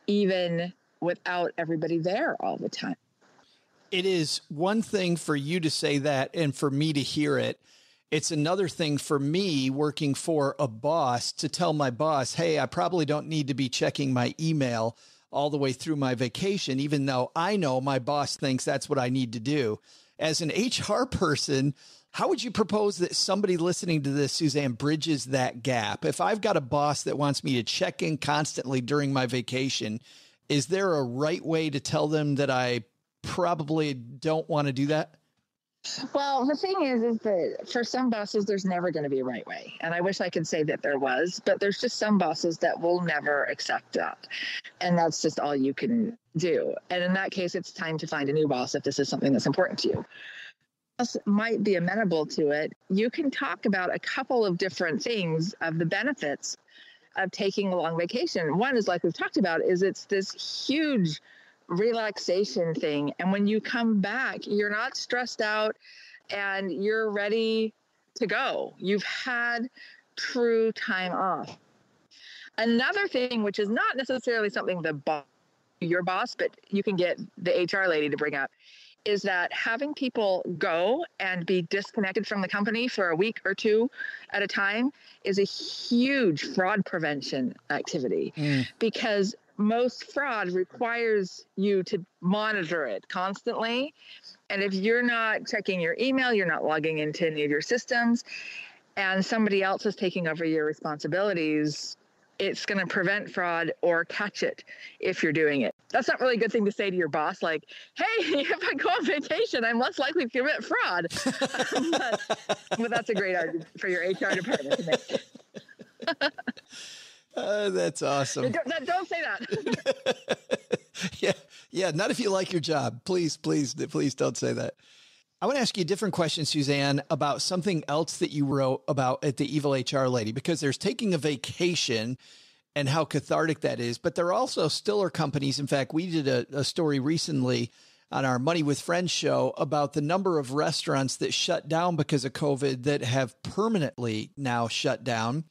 even without everybody there all the time. It is one thing for you to say that and for me to hear it. It's another thing for me working for a boss to tell my boss, hey, I probably don't need to be checking my email all the way through my vacation, even though I know my boss thinks that's what I need to do. As an HR person, how would you propose that somebody listening to this, Suzanne, bridges that gap? If I've got a boss that wants me to check in constantly during my vacation, is there a right way to tell them that I probably don't want to do that? Well, the thing is, is that for some bosses, there's never going to be a right way. And I wish I could say that there was, but there's just some bosses that will never accept that. And that's just all you can do. And in that case, it's time to find a new boss if this is something that's important to you. Might be amenable to it. You can talk about a couple of different things of the benefits of taking a long vacation. One is like we've talked about, is it's this huge relaxation thing. And when you come back, you're not stressed out and you're ready to go. You've had true time off. Another thing, which is not necessarily something the boss, your boss, but you can get the HR lady to bring up, is that having people go and be disconnected from the company for a week or two at a time is a huge fraud prevention activity mm. because most fraud requires you to monitor it constantly. And if you're not checking your email, you're not logging into any of your systems, and somebody else is taking over your responsibilities, it's going to prevent fraud or catch it if you're doing it. That's not really a good thing to say to your boss, like, hey, if I go on vacation, I'm less likely to commit fraud. but, but that's a great argument for your HR department to. Uh, that's awesome. Don't, don't say that. yeah, yeah. Not if you like your job. Please, please, please don't say that. I want to ask you a different question, Suzanne, about something else that you wrote about at the Evil HR Lady, because there's taking a vacation and how cathartic that is. But there are also still are companies. In fact, we did a, a story recently on our Money with Friends show about the number of restaurants that shut down because of COVID that have permanently now shut down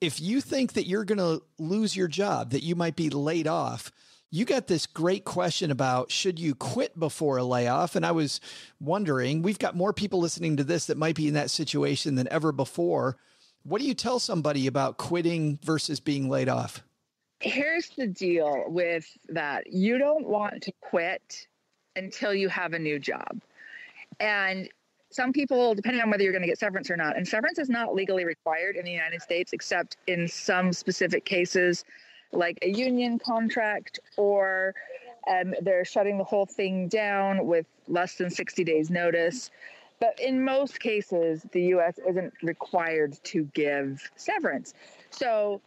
if you think that you're going to lose your job, that you might be laid off, you got this great question about should you quit before a layoff? And I was wondering, we've got more people listening to this that might be in that situation than ever before. What do you tell somebody about quitting versus being laid off? Here's the deal with that you don't want to quit until you have a new job. And some people, depending on whether you're going to get severance or not, and severance is not legally required in the United States, except in some specific cases like a union contract or um, they're shutting the whole thing down with less than 60 days notice. But in most cases, the US isn't required to give severance. So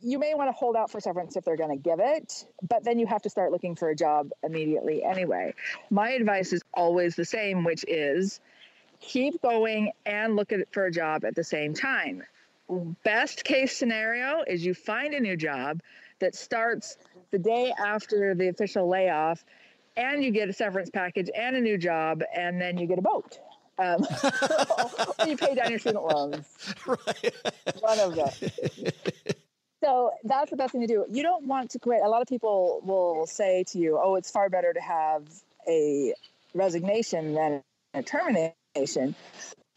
you may want to hold out for severance if they're going to give it, but then you have to start looking for a job immediately anyway. My advice is always the same, which is keep going and look at for a job at the same time. Best case scenario is you find a new job that starts the day after the official layoff, and you get a severance package and a new job, and then you get a boat. Um, you pay down your student loans. Right. One of them. So that's the best thing to do. You don't want to quit. A lot of people will say to you, "Oh, it's far better to have a resignation than a termination."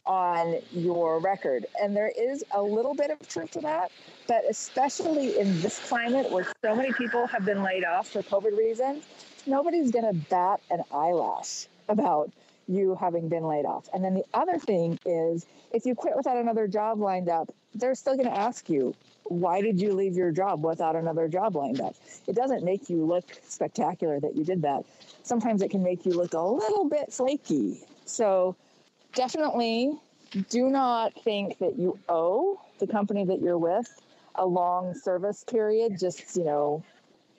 On your record. And there is a little bit of truth to that, but especially in this climate where so many people have been laid off for COVID reasons, nobody's going to bat an eyelash about you having been laid off. And then the other thing is if you quit without another job lined up, they're still going to ask you, why did you leave your job without another job lined up? It doesn't make you look spectacular that you did that. Sometimes it can make you look a little bit flaky. So definitely do not think that you owe the company that you're with a long service period. Just, you know,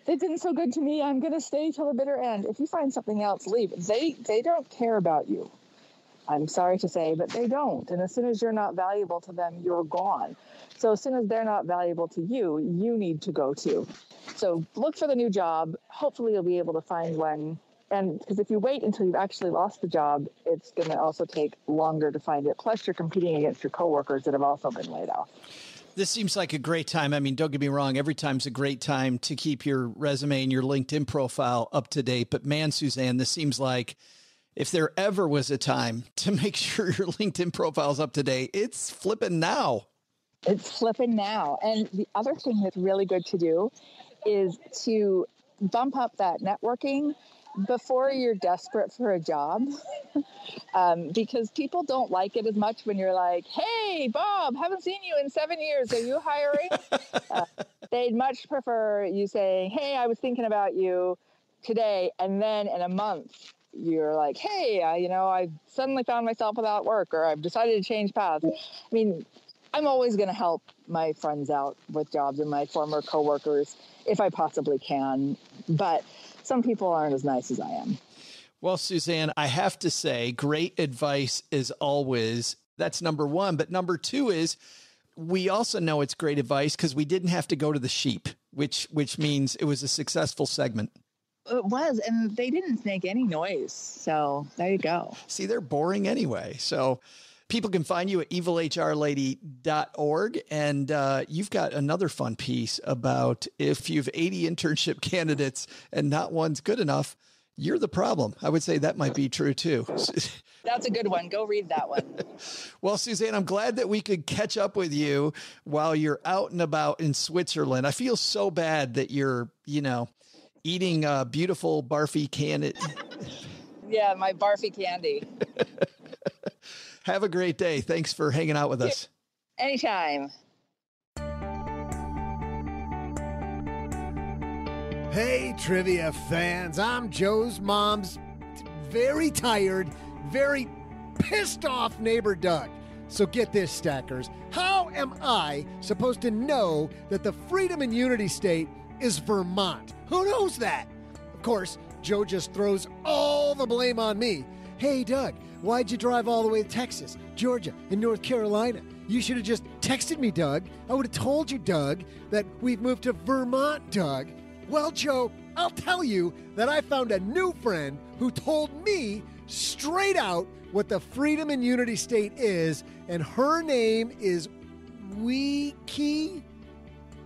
they've been so good to me. I'm going to stay till the bitter end. If you find something else, leave. They they don't care about you. I'm sorry to say, but they don't. And as soon as you're not valuable to them, you're gone. So as soon as they're not valuable to you, you need to go too. So look for the new job. Hopefully, you'll be able to find one and because if you wait until you've actually lost the job, it's going to also take longer to find it. Plus, you're competing against your coworkers that have also been laid off. This seems like a great time. I mean, don't get me wrong, every time's a great time to keep your resume and your LinkedIn profile up to date. But man, Suzanne, this seems like if there ever was a time to make sure your LinkedIn profile's up to date, it's flipping now. It's flipping now. And the other thing that's really good to do is to bump up that networking before you're desperate for a job um, because people don't like it as much when you're like hey bob haven't seen you in seven years. Are you hiring? Uh, they'd much prefer you saying hey i was thinking about you today and then in a month you're like hey I, you know i suddenly found myself without work or i've decided to change paths. I mean i'm always going to help my friends out with jobs and my former coworkers if i possibly can but some people aren't as nice as I am. Well, Suzanne, I have to say, great advice is always. That's number one. But number two is we also know it's great advice because we didn't have to go to the sheep, which which means it was a successful segment. It was, and they didn't make any noise. So there you go. See, they're boring anyway. So people can find you at evilhrlady.org. And uh, you've got another fun piece about if you've 80 internship candidates and not one's good enough, you're the problem. I would say that might be true too. That's a good one. Go read that one. well, Suzanne, I'm glad that we could catch up with you while you're out and about in Switzerland. I feel so bad that you're, you know, eating a beautiful barfy candy. yeah, my barfy candy. Have a great day. Thanks for hanging out with us. Anytime. Hey, trivia fans. I'm Joe's mom's very tired, very pissed off neighbor, Doug. So get this, stackers. How am I supposed to know that the freedom and unity state is Vermont? Who knows that? Of course, Joe just throws all the blame on me. Hey, Doug, Why'd you drive all the way to Texas, Georgia, and North Carolina? You should have just texted me, Doug. I would have told you, Doug, that we've moved to Vermont, Doug. Well, Joe, I'll tell you that I found a new friend who told me straight out what the Freedom and Unity State is, and her name is Wikipedia.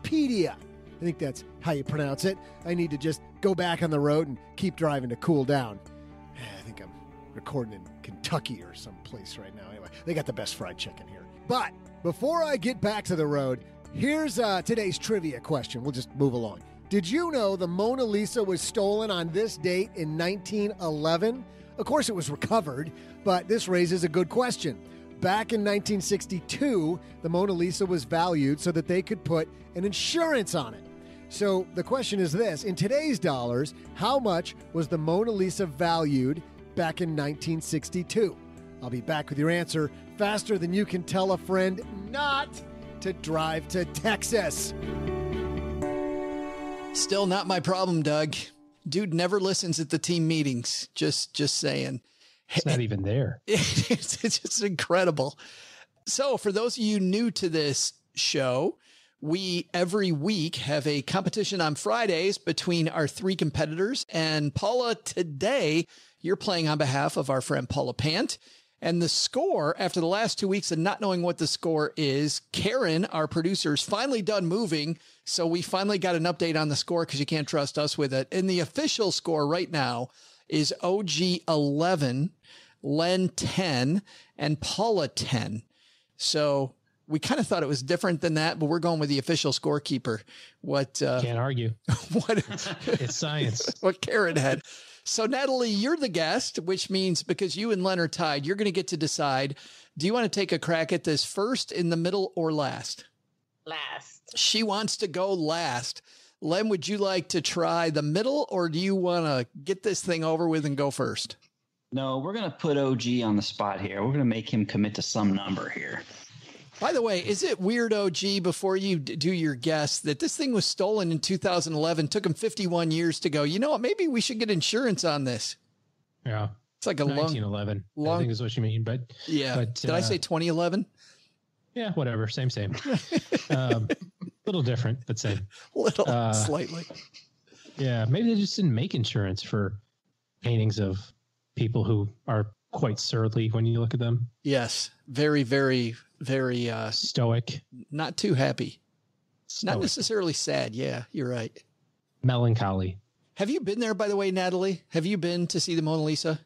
I think that's how you pronounce it. I need to just go back on the road and keep driving to cool down. I think I'm recording in Kentucky or someplace right now. Anyway, they got the best fried chicken here. But before I get back to the road, here's uh, today's trivia question. We'll just move along. Did you know the Mona Lisa was stolen on this date in 1911? Of course, it was recovered, but this raises a good question. Back in 1962, the Mona Lisa was valued so that they could put an insurance on it. So the question is this In today's dollars, how much was the Mona Lisa valued back in 1962? I'll be back with your answer faster than you can tell a friend not to drive to Texas. Still not my problem, Doug. Dude never listens at the team meetings. Just just saying. It's not even there. it's, it's just incredible. So, for those of you new to this show, we every week have a competition on Fridays between our three competitors. And Paula, today you're playing on behalf of our friend Paula Pant. And the score, after the last two weeks of not knowing what the score is, Karen, our producer, is finally done moving. So we finally got an update on the score because you can't trust us with it. And the official score right now is OG 11, Len 10, and Paula 10. So we kind of thought it was different than that, but we're going with the official scorekeeper. What uh, Can't argue. what It's science. what Karen had. So Natalie, you're the guest, which means because you and Len are tied, you're going to get to decide. Do you want to take a crack at this first, in the middle, or last? Last. She wants to go last. Len, would you like to try the middle, or do you want to get this thing over with and go first? No, we're going to put OG on the spot here. We're going to make him commit to some number here. By the way, is it weird, OG, before you d- do your guess, that this thing was stolen in 2011, took him 51 years to go, you know what, maybe we should get insurance on this. Yeah. It's like a long, 1911. I long- think is what you mean. But yeah. But, Did I uh, say 2011? yeah, whatever. Same, same. um, little different, but same. Little, uh, slightly. Yeah. Maybe they just didn't make insurance for paintings of people who are quite surly when you look at them. Yes. Very, very, very, uh, Stoic, not too happy. It's not necessarily sad. Yeah, you're right. melancholy. Have you been there, by the way, Natalie? Have you been to see the Mona Lisa?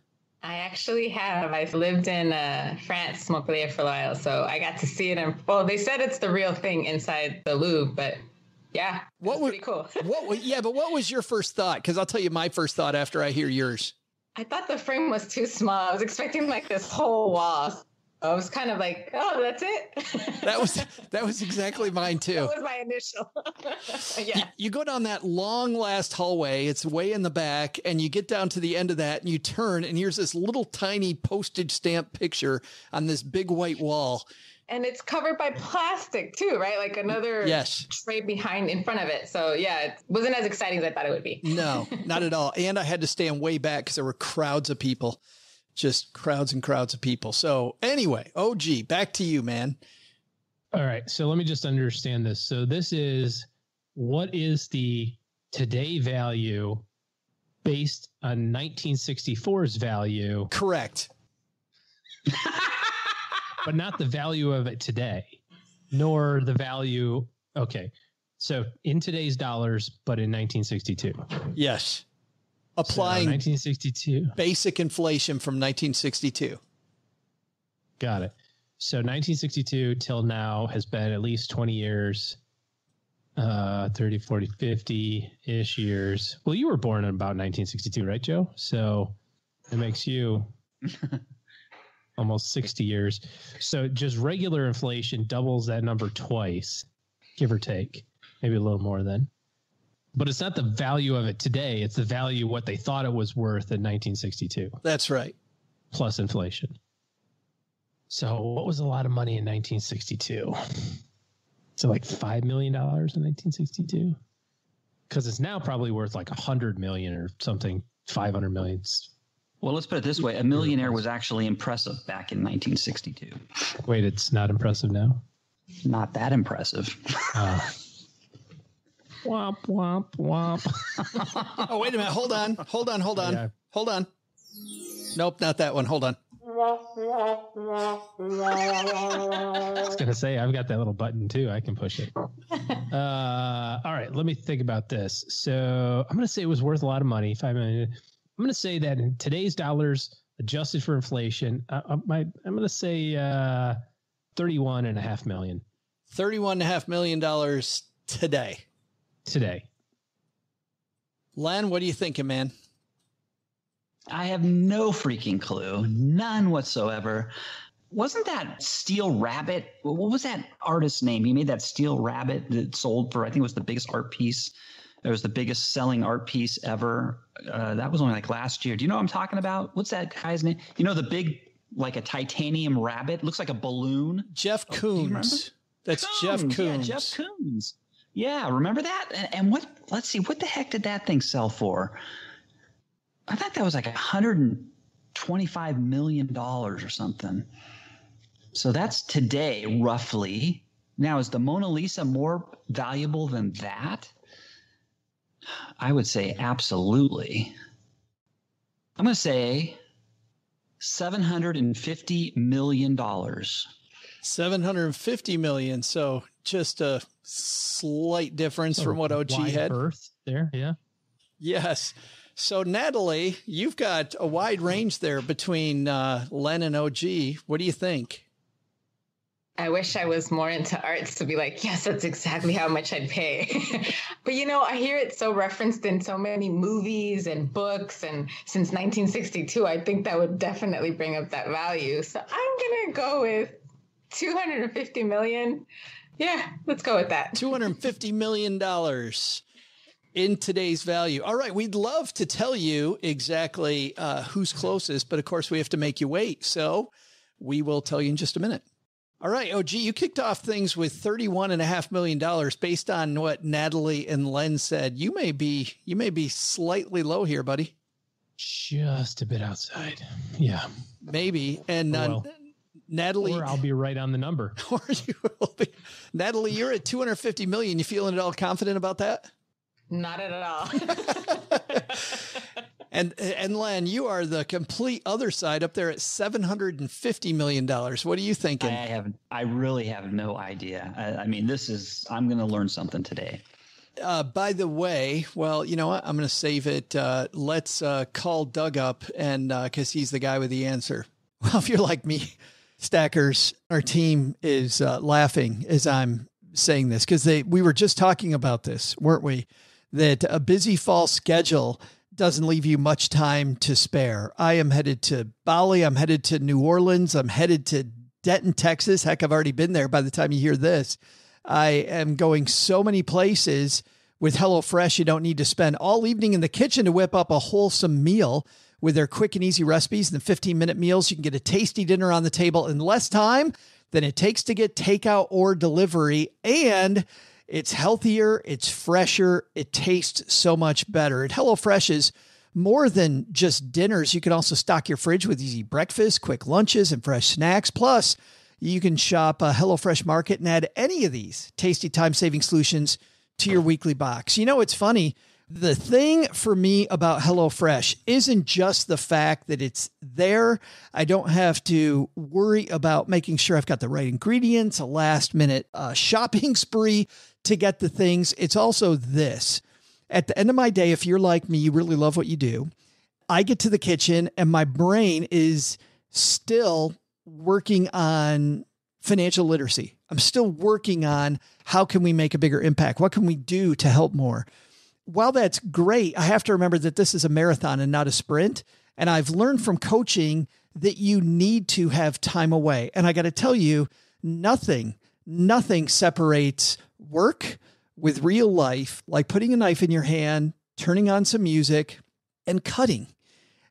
I actually have. I've lived in uh, France, Montpellier for a while, so I got to see it. And well, they said it's the real thing inside the Louvre, but yeah, What what would- pretty cool. What? wa- Yeah, but what was your first thought? Because I'll tell you my first thought after I hear yours. I thought the frame was too small. I was expecting like this whole wall. I was kind of like, oh, that's it. That was that was exactly mine too. that was my initial. yeah. You go down that long last hallway, it's way in the back, and you get down to the end of that and you turn, and here's this little tiny postage stamp picture on this big white wall. And it's covered by plastic too, right? Like another Yes. tray behind in front of it. So yeah, it wasn't as exciting as I thought it would be. No, not at all. And I had to stand way back because there were crowds of people, just crowds and crowds of people. So anyway, OG, back to you, man. All right. So let me just understand this. So this is what is the today value based on 1964's value, Correct. but not the value of it today, nor the value. Okay. So in today's dollars, but in 1962. Yes. So Applying 1962. basic inflation from 1962. Got it. So 1962 till now has been at least 20 years, uh, 30, 40, 50 ish years. Well, you were born in about 1962, right, Joe? So it makes you almost 60 years. So just regular inflation doubles that number twice, give or take, maybe a little more then. But it's not the value of it today. It's the value what they thought it was worth in 1962 That's right. plus inflation. So, what was a lot of money in 1962? So, like five million dollars in 1962, because it's now probably worth like a hundred million or something. Five hundred million. Well, let's put it this way: a millionaire was actually impressive back in 1962. Wait, it's not impressive now. Not that impressive. Uh, womp womp womp. Oh, wait a minute. Hold on. Hold on. Hold on. Yeah. Hold on. Nope, not that one. Hold on. I was gonna say I've got that little button too. I can push it. Uh, all right, let me think about this. So I'm gonna say it was worth a lot of money. Five million. I'm gonna say that in today's dollars, adjusted for inflation, uh, uh my, I'm gonna say uh, 31 and a half million Thirty-one and a half million dollars today. today. Len, what are you thinking, man? I have no freaking clue, none whatsoever. Wasn't that Steel Rabbit? What was that artist's name? He made that Steel Rabbit that sold for I think it was the biggest art piece. It was the biggest selling art piece ever. Uh, that was only like last year. Do you know what I'm talking about? What's that guy's name? You know the big like a titanium rabbit looks like a balloon. Jeff Oh, do you remember? Koons. That's Jeff Koons, Yeah, Jeff Koons. Yeah, remember that? And, and what? Let's see, what the heck did that thing sell for? I thought that was like a hundred and twenty-five million dollars or something. So that's today, roughly. Now, is the Mona Lisa more valuable than that? I would say absolutely. I'm going to say seven hundred and fifty million dollars. 750 million. So just a slight difference from what OG Wide had. berth there. Yeah. Yes. So Natalie, you've got a wide range there between uh, Len and OG. What do you think? I wish I was more into arts to be like, yes, that's exactly how much I'd pay. but you know, I hear it so referenced in so many movies and books. And since 1962, I think that would definitely bring up that value. So I'm going to go with 250 million. Yeah, let's go with that. $250 million in today's value. All right. We'd love to tell you exactly uh, who's closest, but of course, we have to make you wait. So we will tell you in just a minute. All right, OG, you kicked off things with $31.5 million based on what Natalie and Len said. You may be you may be slightly low here, buddy. Just a bit outside. Yeah. Maybe. And Oh, uh, well. Natalie Or I'll be right on the number. or you will be. Natalie, you're at 250 million. You feeling at all confident about that? Not at all. And and Len, you are the complete other side up there at 750 million dollars. What are you thinking? I have, I really have no idea. I, I mean, this is, I'm going to learn something today. Uh, by the way, well, you know what? I'm going to save it. Uh, let's uh, call Doug up, and because he's the guy with the answer. Well, if you're like me, Stackers, our team is uh, laughing as I'm saying this because they we were just talking about this, weren't we? That a busy fall schedule doesn't leave you much time to spare. I am headed to Bali. I'm headed to New Orleans. I'm headed to Denton, Texas. Heck, I've already been there by the time you hear this. I am going so many places with HelloFresh. You don't need to spend all evening in the kitchen to whip up a wholesome meal with their quick and easy recipes and 15 minute meals. You can get a tasty dinner on the table in less time than it takes to get takeout or delivery. And it's healthier, it's fresher, it tastes so much better. And HelloFresh is more than just dinners. You can also stock your fridge with easy breakfast, quick lunches, and fresh snacks. Plus, you can shop a HelloFresh Market and add any of these tasty time saving solutions to your weekly box. You know, it's funny. The thing for me about HelloFresh isn't just the fact that it's there. I don't have to worry about making sure I've got the right ingredients, a last minute uh, shopping spree to get the things. It's also this. At the end of my day, if you're like me, you really love what you do. I get to the kitchen and my brain is still working on financial literacy. I'm still working on how can we make a bigger impact? What can we do to help more? While that's great, I have to remember that this is a marathon and not a sprint. And I've learned from coaching that you need to have time away. And I got to tell you, nothing, nothing separates work with real life like putting a knife in your hand, turning on some music, and cutting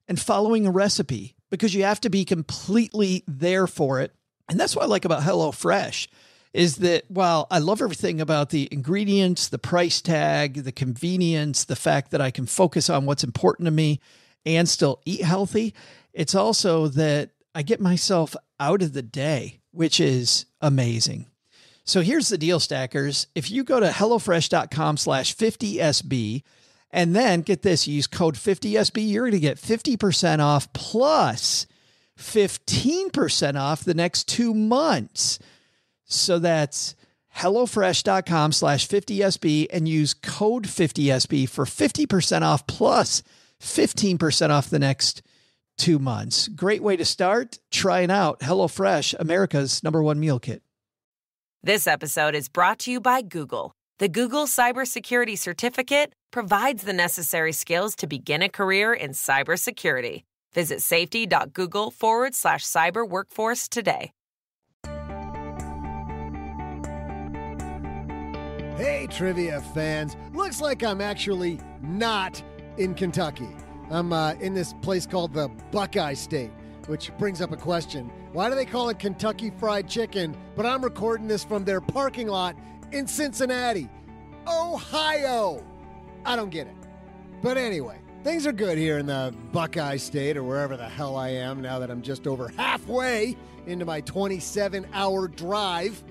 and following a recipe because you have to be completely there for it. And that's what I like about HelloFresh is that while I love everything about the ingredients, the price tag, the convenience, the fact that I can focus on what's important to me and still eat healthy, it's also that I get myself out of the day, which is amazing. So here's the deal, stackers. If you go to HelloFresh.com slash 50SB and then get this, use code 50SB, you're going to get 50% off plus 15% off the next two months. So that's HelloFresh.com slash 50SB and use code 50SB for 50% off plus 15% off the next two months. Great way to start trying out HelloFresh, America's number one meal kit. This episode is brought to you by Google. The Google Cybersecurity Certificate provides the necessary skills to begin a career in cybersecurity. Visit safety.google forward slash cyber workforce today. Hey, trivia fans. Looks like I'm actually not in Kentucky. I'm uh, in this place called the Buckeye State, which brings up a question. Why do they call it Kentucky Fried Chicken, but I'm recording this from their parking lot in Cincinnati, Ohio? I don't get it. But anyway, things are good here in the Buckeye State or wherever the hell I am now that I'm just over halfway into my 27 hour drive.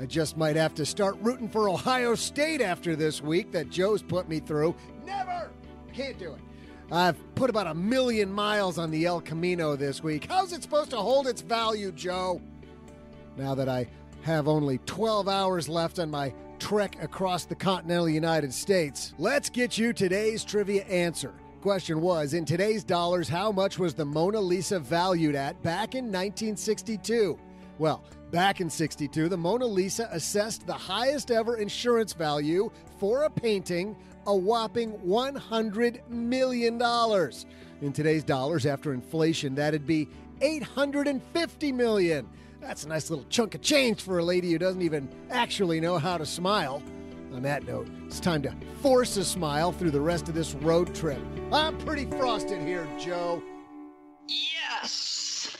I just might have to start rooting for Ohio State after this week that Joe's put me through. Never! Can't do it. I've put about a million miles on the El Camino this week. How's it supposed to hold its value, Joe? Now that I have only 12 hours left on my trek across the continental United States, let's get you today's trivia answer. Question was In today's dollars, how much was the Mona Lisa valued at back in 1962? Well, back in 62, the Mona Lisa assessed the highest ever insurance value for a painting, a whopping $100 million. In today's dollars, after inflation, that'd be 850 million. That's a nice little chunk of change for a lady who doesn't even actually know how to smile. On that note, it's time to force a smile through the rest of this road trip. I'm pretty frosted here, Joe. Yes.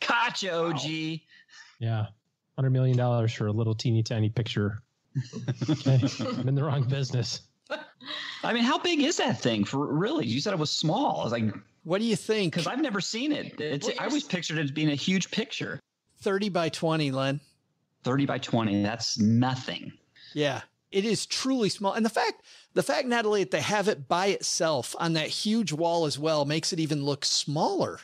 Gotcha, OG. Yeah. $100 million for a little teeny tiny picture. Okay. I'm in the wrong business. I mean, how big is that thing for really? You said it was small. I was like, What do you think? because I've never seen it. It's, I always s- pictured it as being a huge picture. 30 by 20, Len. 30 by 20. That's nothing. Yeah, it is truly small. And the fact, the fact, Natalie, that they have it by itself on that huge wall as well makes it even look smaller.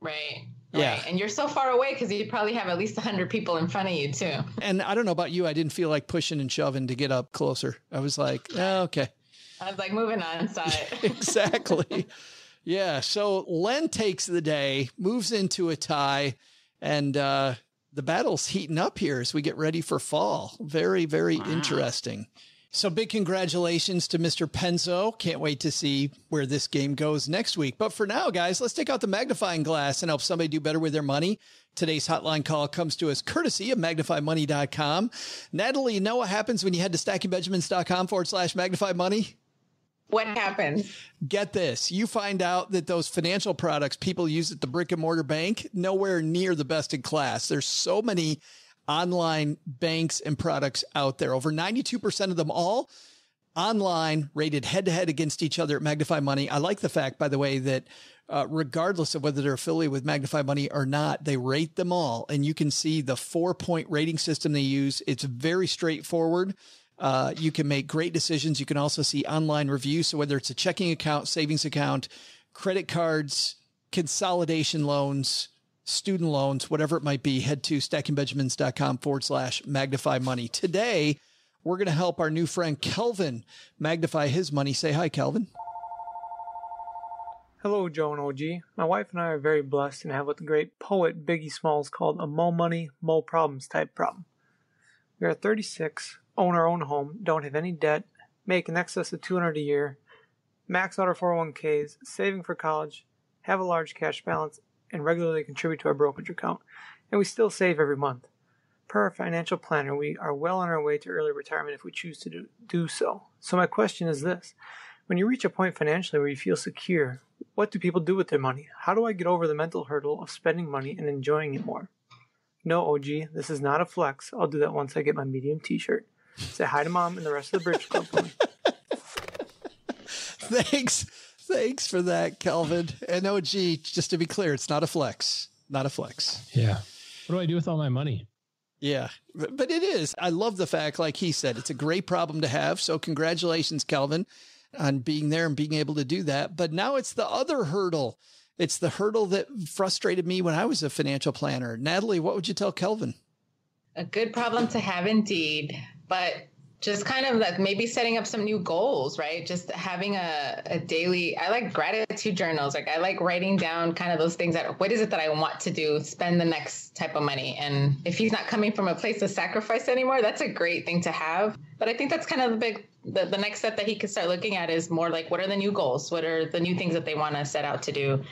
Right. Yeah. Right. And you're so far away because you probably have at least 100 people in front of you, too. And I don't know about you, I didn't feel like pushing and shoving to get up closer. I was like, oh, okay. I was like, moving on, side. exactly. Yeah. So Len takes the day, moves into a tie, and uh, the battle's heating up here as we get ready for fall. Very, very interesting. So big congratulations to Mr. Penzo. Can't wait to see where this game goes next week. But for now, guys, let's take out the magnifying glass and help somebody do better with their money. Today's hotline call comes to us courtesy of magnifymoney.com. Natalie, you know what happens when you head to stackingbenjamins.com forward slash magnify money? what happens? get this you find out that those financial products people use at the brick and mortar bank nowhere near the best in class there's so many online banks and products out there. Over 92% of them all online rated head to head against each other at magnify money. I like the fact by the way that uh, regardless of whether they're affiliated with magnify money or not they rate them all. And you can see the four point rating system they use. It's very straightforward. Uh, you can make great decisions. You can also see online reviews. So whether it's a checking account, savings account, credit cards, consolidation loans, student loans, whatever it might be, head to stackingbenjamins.com forward slash magnify money. Today, we're going to help our new friend Kelvin magnify his money. Say hi, Kelvin. Hello, Joe and OG. My wife and I are very blessed and have what the great poet Biggie Smalls called a mo money, mo problems type problem. We are 36, own our own home, don't have any debt, make in excess of 200 a year, max out our 401ks, saving for college, have a large cash balance, and regularly contribute to our brokerage account, and we still save every month. Per our financial planner, we are well on our way to early retirement if we choose to do, do so. So, my question is this When you reach a point financially where you feel secure, what do people do with their money? How do I get over the mental hurdle of spending money and enjoying it more? No, OG, this is not a flex. I'll do that once I get my medium t shirt. Say hi to mom and the rest of the bridge club. Thanks. Thanks for that, Kelvin. And OG, just to be clear, it's not a flex. Not a flex. Yeah. What do I do with all my money? Yeah, but but it is. I love the fact, like he said, it's a great problem to have. So congratulations, Kelvin, on being there and being able to do that. But now it's the other hurdle. It's the hurdle that frustrated me when I was a financial planner. Natalie, what would you tell Kelvin? A good problem to have indeed, but just kind of like maybe setting up some new goals, right? Just having a, a daily, I like gratitude journals. Like I like writing down kind of those things that what is it that I want to do, spend the next type of money. And if he's not coming from a place of sacrifice anymore, that's a great thing to have. But I think that's kind of the big, the, the next step that he could start looking at is more like what are the new goals? What are the new things that they want to set out to do?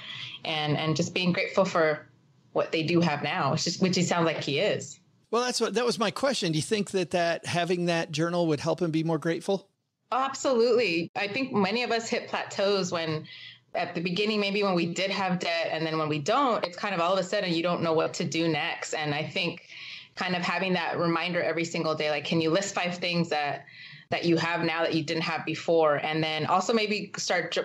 And, and just being grateful for what they do have now, which, is, which he sounds like he is. Well, that's what that was my question. Do you think that that having that journal would help him be more grateful? Absolutely. I think many of us hit plateaus when at the beginning, maybe when we did have debt, and then when we don't, it's kind of all of a sudden you don't know what to do next. And I think kind of having that reminder every single day, like, can you list five things that that you have now that you didn't have before, and then also maybe start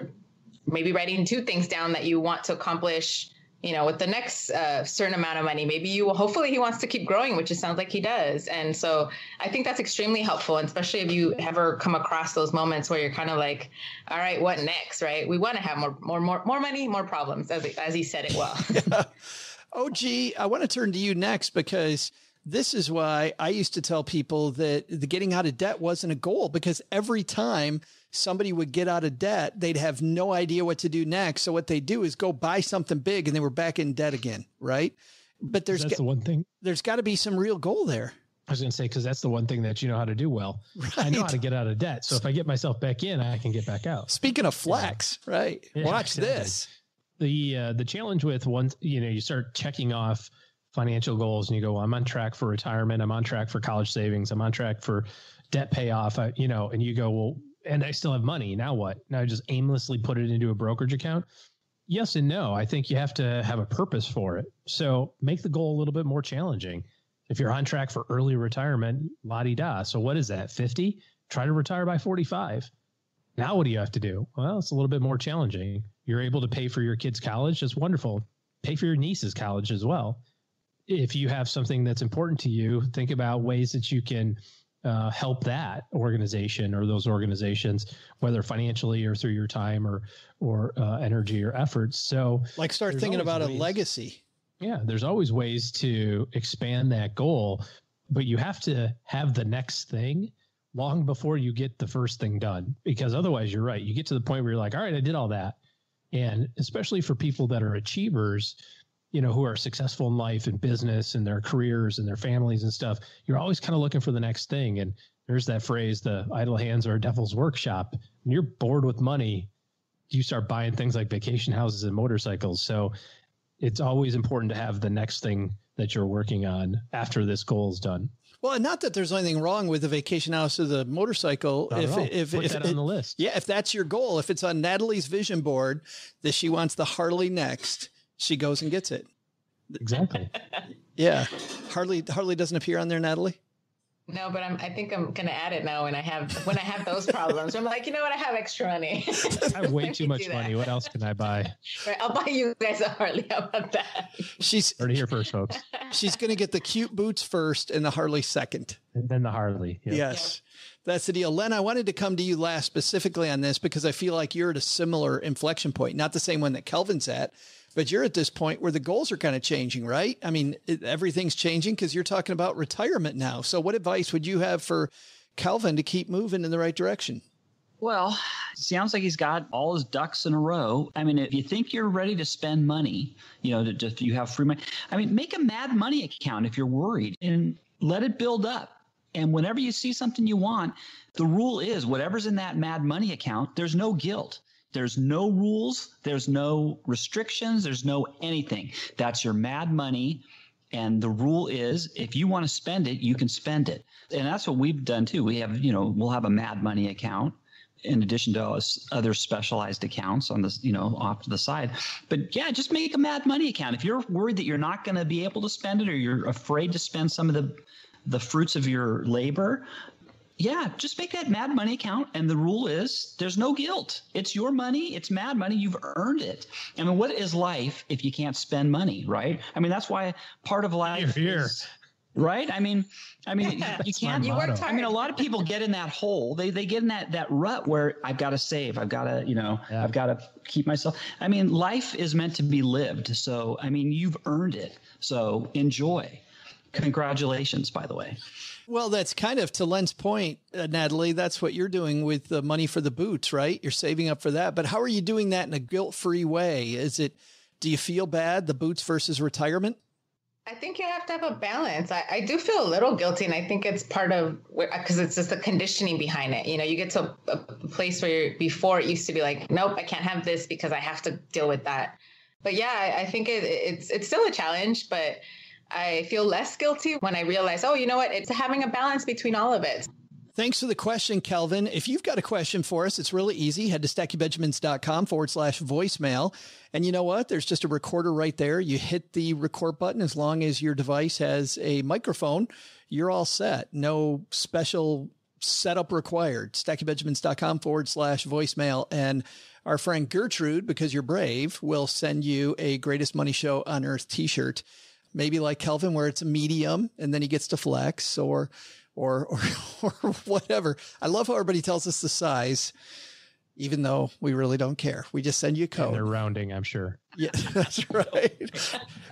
maybe writing two things down that you want to accomplish you know, with the next uh, certain amount of money, maybe you hopefully he wants to keep growing, which it sounds like he does. And so I think that's extremely helpful, and especially if you ever come across those moments where you're kind of like, all right, what next, right? We want to have more, more, more, more money, more problems, as as he said it well. yeah. Gee, I want to turn to you next because this is why I used to tell people that the getting out of debt wasn't a goal because every time somebody would get out of debt, they'd have no idea what to do next. So what they do is go buy something big and they were back in debt again, right? But there's that's the one thing. There's got to be some real goal there. I was going to say because that's the one thing that you know how to do well. Right. I know how to get out of debt. So if I get myself back in, I can get back out. Speaking of flex, yeah. right? Yeah, Watch exactly. this. The uh, the challenge with once you know you start checking off financial goals and you go, well, I'm on track for retirement. I'm on track for college savings. I'm on track for debt payoff. I, you know, and you go, well, and I still have money. Now what? Now I just aimlessly put it into a brokerage account? Yes and no. I think you have to have a purpose for it. So make the goal a little bit more challenging. If you're on track for early retirement, la di da. So what is that? 50? Try to retire by 45. Now what do you have to do? Well, it's a little bit more challenging. You're able to pay for your kids' college. That's wonderful. Pay for your niece's college as well. If you have something that's important to you, think about ways that you can uh, help that organization or those organizations, whether financially or through your time or or uh, energy or efforts. So, like, start thinking about ways, a legacy. Yeah, there's always ways to expand that goal, but you have to have the next thing long before you get the first thing done, because otherwise, you're right. You get to the point where you're like, all right, I did all that, and especially for people that are achievers you know, who are successful in life and business and their careers and their families and stuff, you're always kind of looking for the next thing. And there's that phrase, the idle hands are a devil's workshop. When you're bored with money, you start buying things like vacation houses and motorcycles. So it's always important to have the next thing that you're working on after this goal is done. Well, and not that there's anything wrong with the vacation house or the motorcycle. Not if if Put if that on the list, yeah, if that's your goal, if it's on Natalie's vision board that she wants the Harley next, she goes and gets it. Exactly. yeah. Harley Harley doesn't appear on there, Natalie. No, but I'm, I think I'm gonna add it now when I have when I have those problems. I'm like, you know what? I have extra money. I have way too much money. What else can I buy? Right, I'll buy you guys a Harley. How about that? She's already here first, folks. She's gonna get the cute boots first and the Harley second. And then the Harley. Yep. Yes. Yep. That's the deal. Len, I wanted to come to you last specifically on this because I feel like you're at a similar inflection point, not the same one that Kelvin's at, but you're at this point where the goals are kind of changing, right? I mean, it, everything's changing because you're talking about retirement now. So, what advice would you have for Calvin to keep moving in the right direction? Well, sounds like he's got all his ducks in a row. I mean, if you think you're ready to spend money, you know, to just you have free money. I mean, make a Mad Money account if you're worried and let it build up. And whenever you see something you want, the rule is whatever's in that Mad Money account, there's no guilt. There's no rules, there's no restrictions, there's no anything. That's your mad money. And the rule is if you want to spend it, you can spend it. And that's what we've done too. We have, you know, we'll have a mad money account in addition to other specialized accounts on this, you know, off to the side. But yeah, just make a mad money account. If you're worried that you're not going to be able to spend it or you're afraid to spend some of the the fruits of your labor, yeah, just make that mad money account. And the rule is there's no guilt. It's your money. It's mad money. You've earned it. I mean, what is life if you can't spend money, right? I mean, that's why part of life here, here. is right? I mean, I mean, you can't. You worked I mean, a lot of people get in that hole. They they get in that that rut where I've got to save. I've got to, you know, I've got to keep myself. I mean, life is meant to be lived. So, I mean, you've earned it. So enjoy. Congratulations, by the way. Well, that's kind of to Len's point, uh, Natalie. That's what you're doing with the money for the boots, right? You're saving up for that. But how are you doing that in a guilt free way? Is it, do you feel bad, the boots versus retirement? I think you have to have a balance. I, I do feel a little guilty, and I think it's part of because it's just the conditioning behind it. You know, you get to a, a place where you're, before it used to be like, nope, I can't have this because I have to deal with that. But yeah, I, I think it, it's it's still a challenge, but I feel less guilty when I realize, oh, you know what? It's having a balance between all of it. Thanks for the question, Kelvin. If you've got a question for us, it's really easy. Head to stackingbenjamins.com forward slash voicemail. And you know what? There's just a recorder right there. You hit the record button as long as your device has a microphone, you're all set. No special setup required. Stackingbenjamins.com forward slash voicemail. And our friend Gertrude, because you're brave, will send you a greatest money show on earth t-shirt. Maybe like Kelvin, where it's a medium and then he gets to flex or or or or whatever. I love how everybody tells us the size, even though we really don't care. We just send you a And code. they're rounding, I'm sure. Yeah, that's right.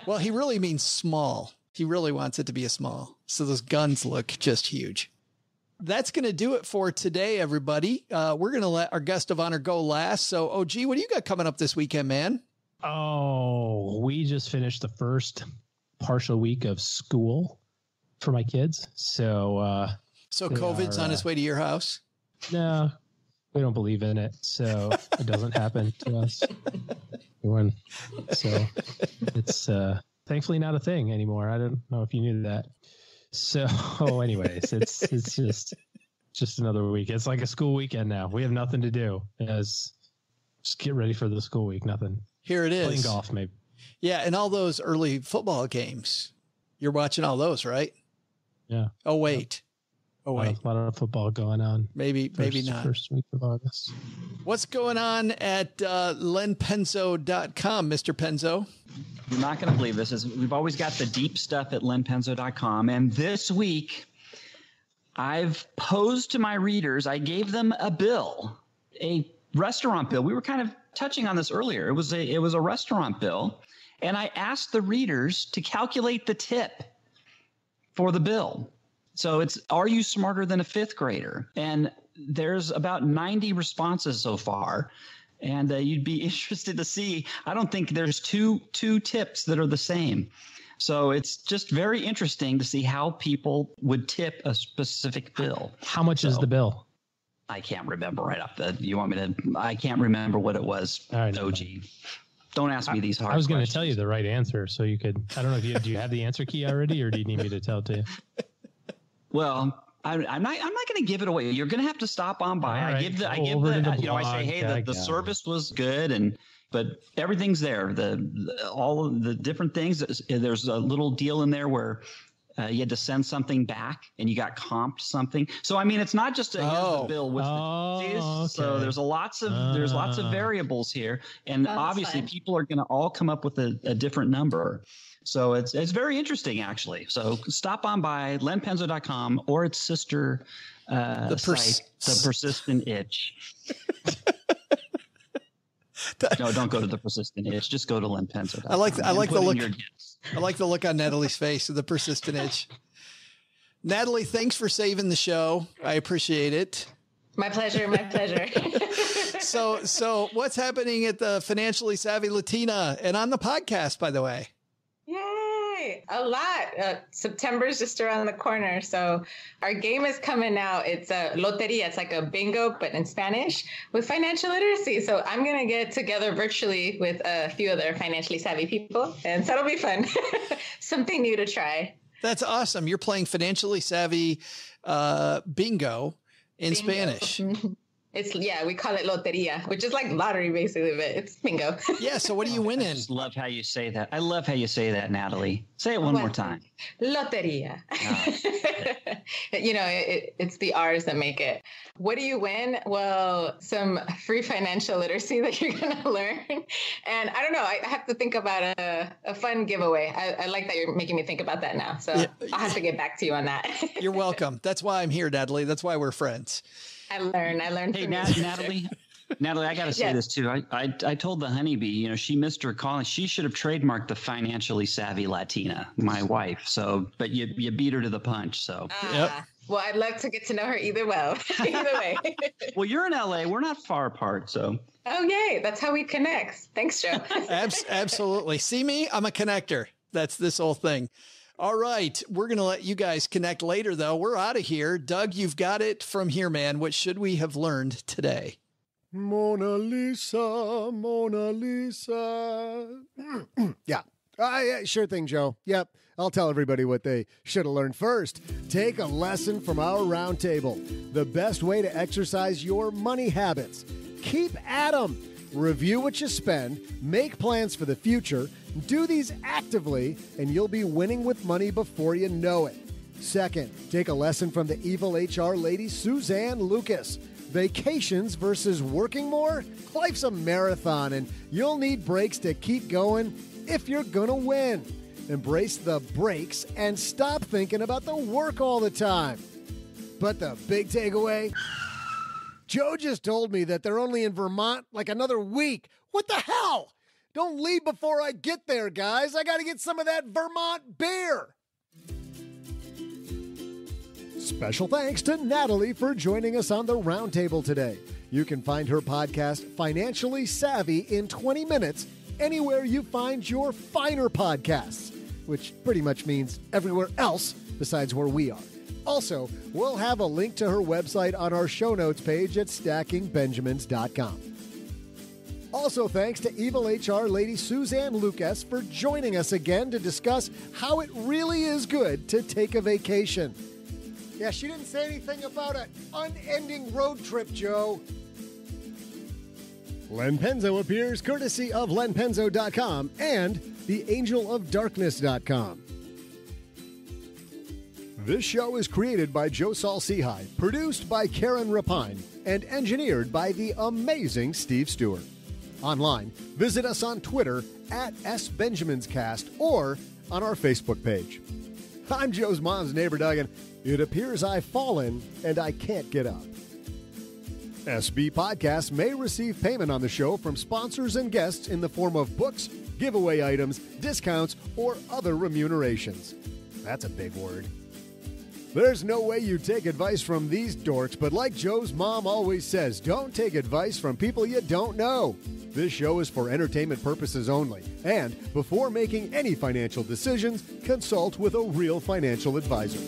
well, he really means small. He really wants it to be a small. So those guns look just huge. That's going to do it for today, everybody. Uh, we're going to let our guest of honor go last. So, OG, what do you got coming up this weekend, man? Oh, we just finished the first partial week of school for my kids. So, uh, So, COVID's are, on uh, its way to your house. no, we don't believe in it. So it doesn't happen to us. When, so it's, uh, thankfully not a thing anymore. I don't know if you knew that. So anyways, it's, it's just, just another week. It's like a school weekend now. We have nothing to do as just get ready for the school week. Nothing. Here it is. Playing golf, maybe. Yeah, and all those early football games. You're watching all those, right? Yeah. Oh wait. Oh wait. A lot of football going on. Maybe maybe First- not. First week of August. What's going on at uh, lenpenzo.com, Mr. Penzo? You're not going to believe this. Is we've always got the deep stuff at lenpenzo.com, and this week I've posed to my readers. I gave them a bill, a restaurant bill. We were kind of touching on this earlier. It was a it was a restaurant bill, and I asked the readers to calculate the tip for the bill. So it's are you smarter than a fifth grader? And there's about 90 responses so far. And uh, you'd be interested to see. I don't think there's two two tips that are the same. So it's just very interesting to see how people would tip a specific bill. How much is the bill? I can't remember right off the. You want me to? I can't remember what it was. All right, OG. Don't ask me these hard. I was going to tell you the right answer, so you could. I don't know if you do. You have the answer key already, or do you need me to tell it to you? Well, I, I'm not. I'm not going to give it away. You're going to have to stop on by. All I give the. I give the. the you know, I say, hey, the, the service was good, and but everything's there. The, the all of the different things. There's a little deal in there where. Uh, you had to send something back, and you got comped something. So I mean, it's not just a here's Oh. the bill with Oh, the. So there's a lots of there's lots of Ah. variables here, and That's obviously fine. people are going to all come up with a, a different number. So it's it's very interesting actually. So stop on by lenpenzo.com or its sister uh, The pers- site, the persistent itch. no, don't go to the persistent itch. Just go to lenpenzo.com. I like the- I like the look- I like the look on Natalie's face of the persistent itch. Natalie, thanks for saving the show. I appreciate it. My pleasure. My pleasure. So, so what's happening at the Financially Savvy Latina and on the podcast, by the way? A lot. Uh, September's just around the corner. So our game is coming out. It's a loteria. It's like a bingo, but in Spanish with financial literacy. So I'm going to get together virtually with a few other financially savvy people. And so it'll be fun. Something new to try. That's awesome. You're playing Financially Savvy uh, Bingo in Bingo. Spanish. It's, yeah, we call it loteria, which is like lottery basically, but it's bingo. Yeah. So, what do you winning? I just love how you say that. I love how you say that, Natalie. Say it one more time. Loteria. you know, it, it's the R's that make it. What do you win? Well, some free financial literacy that you're going to learn. And I don't know, I have to think about a, a fun giveaway. I, I, like that you're making me think about that now. So yeah. I'll have to get back to you on that. you're welcome. That's why I'm here, Natalie. That's why we're friends. I learned. I learned. Hey, Nat- Natalie. Natalie, I got to say yes. this too. I, I, I told the honeybee, you know, she missed her calling. She should have trademarked the financially savvy Latina, my wife. So, but you you beat her to the punch. So, uh, yep. Well, I'd love to get to know her either well. either way. well, you're in LA. We're not far apart, so. Oh yay! That's how we connect. Thanks, Joe. Abs- absolutely. See me? I'm a connector. That's this whole thing. All right. We're going to let you guys connect later, though. We're out of here. Doug, you've got it from here, man. What should we have learned today? Mona Lisa, Mona Lisa. yeah. Uh, yeah, sure thing, Joe. Yep. I'll tell everybody what they should have learned first. Take a lesson from our roundtable. The best way to exercise your money habits. Keep at 'em. Review what you spend, make plans for the future, do these actively, and you'll be winning with money before you know it. Second, take a lesson from the evil HR lady Suzanne Lucas. Vacations versus working more? Life's a marathon, and you'll need breaks to keep going if you're going to win. Embrace the breaks and stop thinking about the work all the time. But the big takeaway Joe just told me that they're only in Vermont like another week. What the hell? Don't leave before I get there, guys. I got to get some of that Vermont beer. Special thanks to Natalie for joining us on the roundtable today. You can find her podcast, Financially Savvy, in 20 minutes anywhere you find your finer podcasts, which pretty much means everywhere else besides where we are. Also, we'll have a link to her website on our show notes page at stackingbenjamins.com. Also, thanks to Evil HR lady Suzanne Lucas for joining us again to discuss how it really is good to take a vacation. Yeah, she didn't say anything about an unending road trip, Joe. Len Penzo appears courtesy of lenpenzo.com and theangelofdarkness.com. This show is created by Joe Saul-Sehy, produced by Karen Rapine, and engineered by the amazing Steve Stewart. Online, visit us on Twitter at SBenjaminsCast or on our Facebook page. I'm Joe's mom's neighbor, Duggan. It appears I've fallen and I can't get up. SB Podcasts may receive payment on the show from sponsors and guests in the form of books, giveaway items, discounts, or other remunerations. That's a big word. There's no way you take advice from these dorks, but like Joe's mom always says, don't take advice from people you don't know. This show is for entertainment purposes only, and before making any financial decisions, consult with a real financial advisor.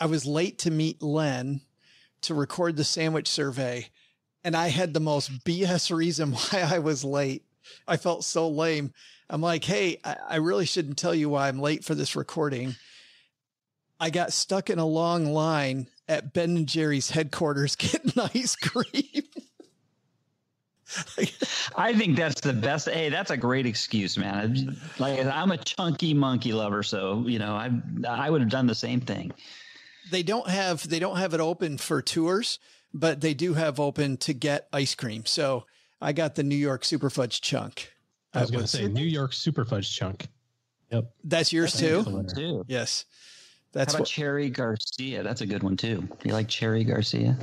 I was late to meet Len to record the sandwich survey, and I had the most BS reason why I was late. I felt so lame. I'm like, hey, I, really shouldn't tell you why I'm late for this recording. I got stuck in a long line at Ben and Jerry's headquarters getting ice cream. I think that's the best. Hey, that's a great excuse, man. Like I'm a chunky monkey lover, so you know, I I would have done the same thing they don't have they don't have it open for tours, but they do have open to get ice cream. So I got the New York Super Fudge chunk. I was going to say New York Super Fudge chunk. Yep, that's yours that's too. too. Yes. That's How about what, Cherry Garcia? That's a good one too. You like Cherry Garcia?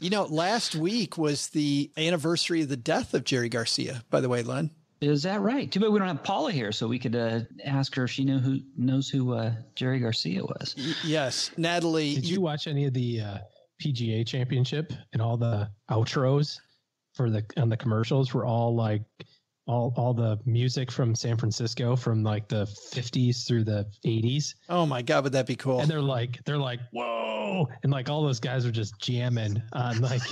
You know, last week was the anniversary of the death of Jerry Garcia. By the way, Len. Is that right? Too bad we don't have Paula here, so we could uh, ask her if she knew who knows who uh, Jerry Garcia was. Y- yes, Natalie. Did you watch any of the uh, PGA Championship and all the outros for the on the commercials were all like all all the music from San Francisco from like the 50s through the 80s. Oh my god, would that be cool? And they're like they're like whoa, and like all those guys are just jamming on like.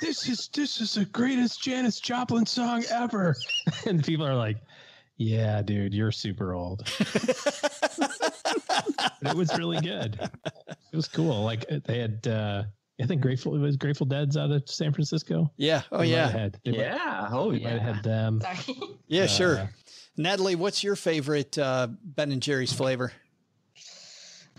This is this is the greatest Janis Joplin song ever, and people are like, "Yeah, dude, you're super old." but it was really good. It was cool. Like they had, uh, I think Grateful it was Grateful Dead's out of San Francisco. Yeah. Oh They yeah. have had- they might- Yeah. Oh they might have had them. Sorry. Yeah, Uh, sure. Natalie, what's your favorite uh, Ben and Jerry's flavor?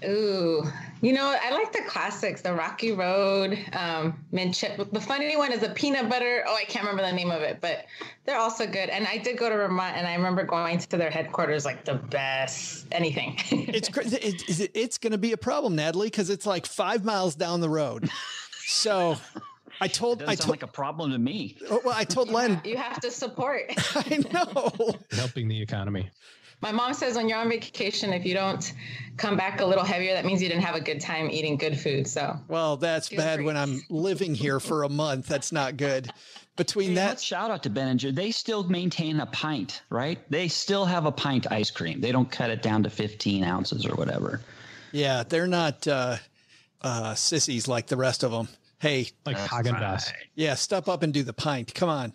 Ooh, you know, I like the classics, the Rocky Road, um, mint chip. The funny one is the peanut butter. Oh, I can't remember the name of it, but they're also good. And I did go to Vermont, and I remember going to their headquarters, like the best anything. It's cra- it, it, it's going to be a problem, Natalie, because it's like five miles down the road. So I told Doesn't I sound told like a problem to me. oh, well I told Len you have to support. I know. helping the economy. My mom says when you're on vacation, if you don't come back a little heavier, that means you didn't have a good time eating good food. So Well, that's Feel bad free. when I'm living here for a month. That's not good. Between Let's that, shout out to Ben and Jerry. They still maintain a pint, right? They still have a pint ice cream. They don't cut it down to 15 ounces or whatever. yeah, they're not uh, uh, sissies like the rest of them. Hey, Like Häagen-Dazs. yeah, step up and do the pint. Come on.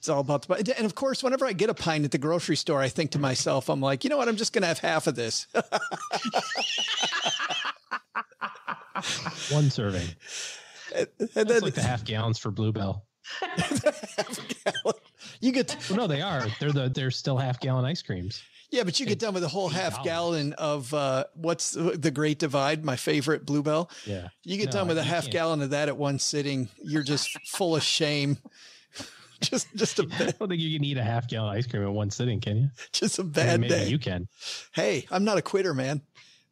It's all about the. And of course, whenever I get a pint at the grocery store, I think to myself, I'm like, you know what? I'm just going to have half of this. One serving. and That's then like the half gallons for Bluebell. you get, Well, no, they are. They're the they're still half gallon ice creams. yeah, but you get done with a whole half $8. gallon of uh, what's the the Great Divide, my favorite Bluebell. Yeah. You get No, done with a half can't. gallon of that at one sitting. You're just full of shame. just, just a, I ba- don't think you can eat a half gallon ice cream in one sitting, can you? just a I mean, bad maybe day. you can. Hey, I'm not a quitter, man.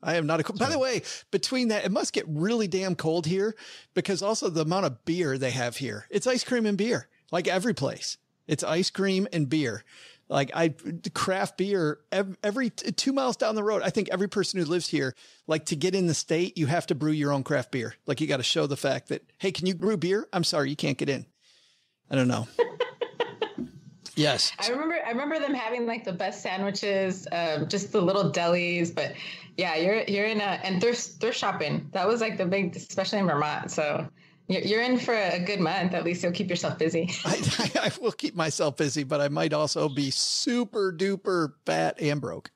I am not a. By the way, between that, it must get really damn cold here because also the amount of beer they have here. It's ice cream and beer, like every place. It's ice cream and beer. Like I craft beer ev- every two miles down the road. I think every person who lives here, like to get in the state, you have to brew your own craft beer. Like you got to show the fact that, hey, can you brew beer? I'm sorry, you can't get in. I don't know. yes. I remember I remember them having like the best sandwiches, um, just the little delis. But yeah, you're you're in a and thrift thrift shopping. That was like the big, especially in Vermont. So you're, you're in for a good month. At least you'll keep yourself busy. I, I, I will keep myself busy, but I might also be super duper fat and broke.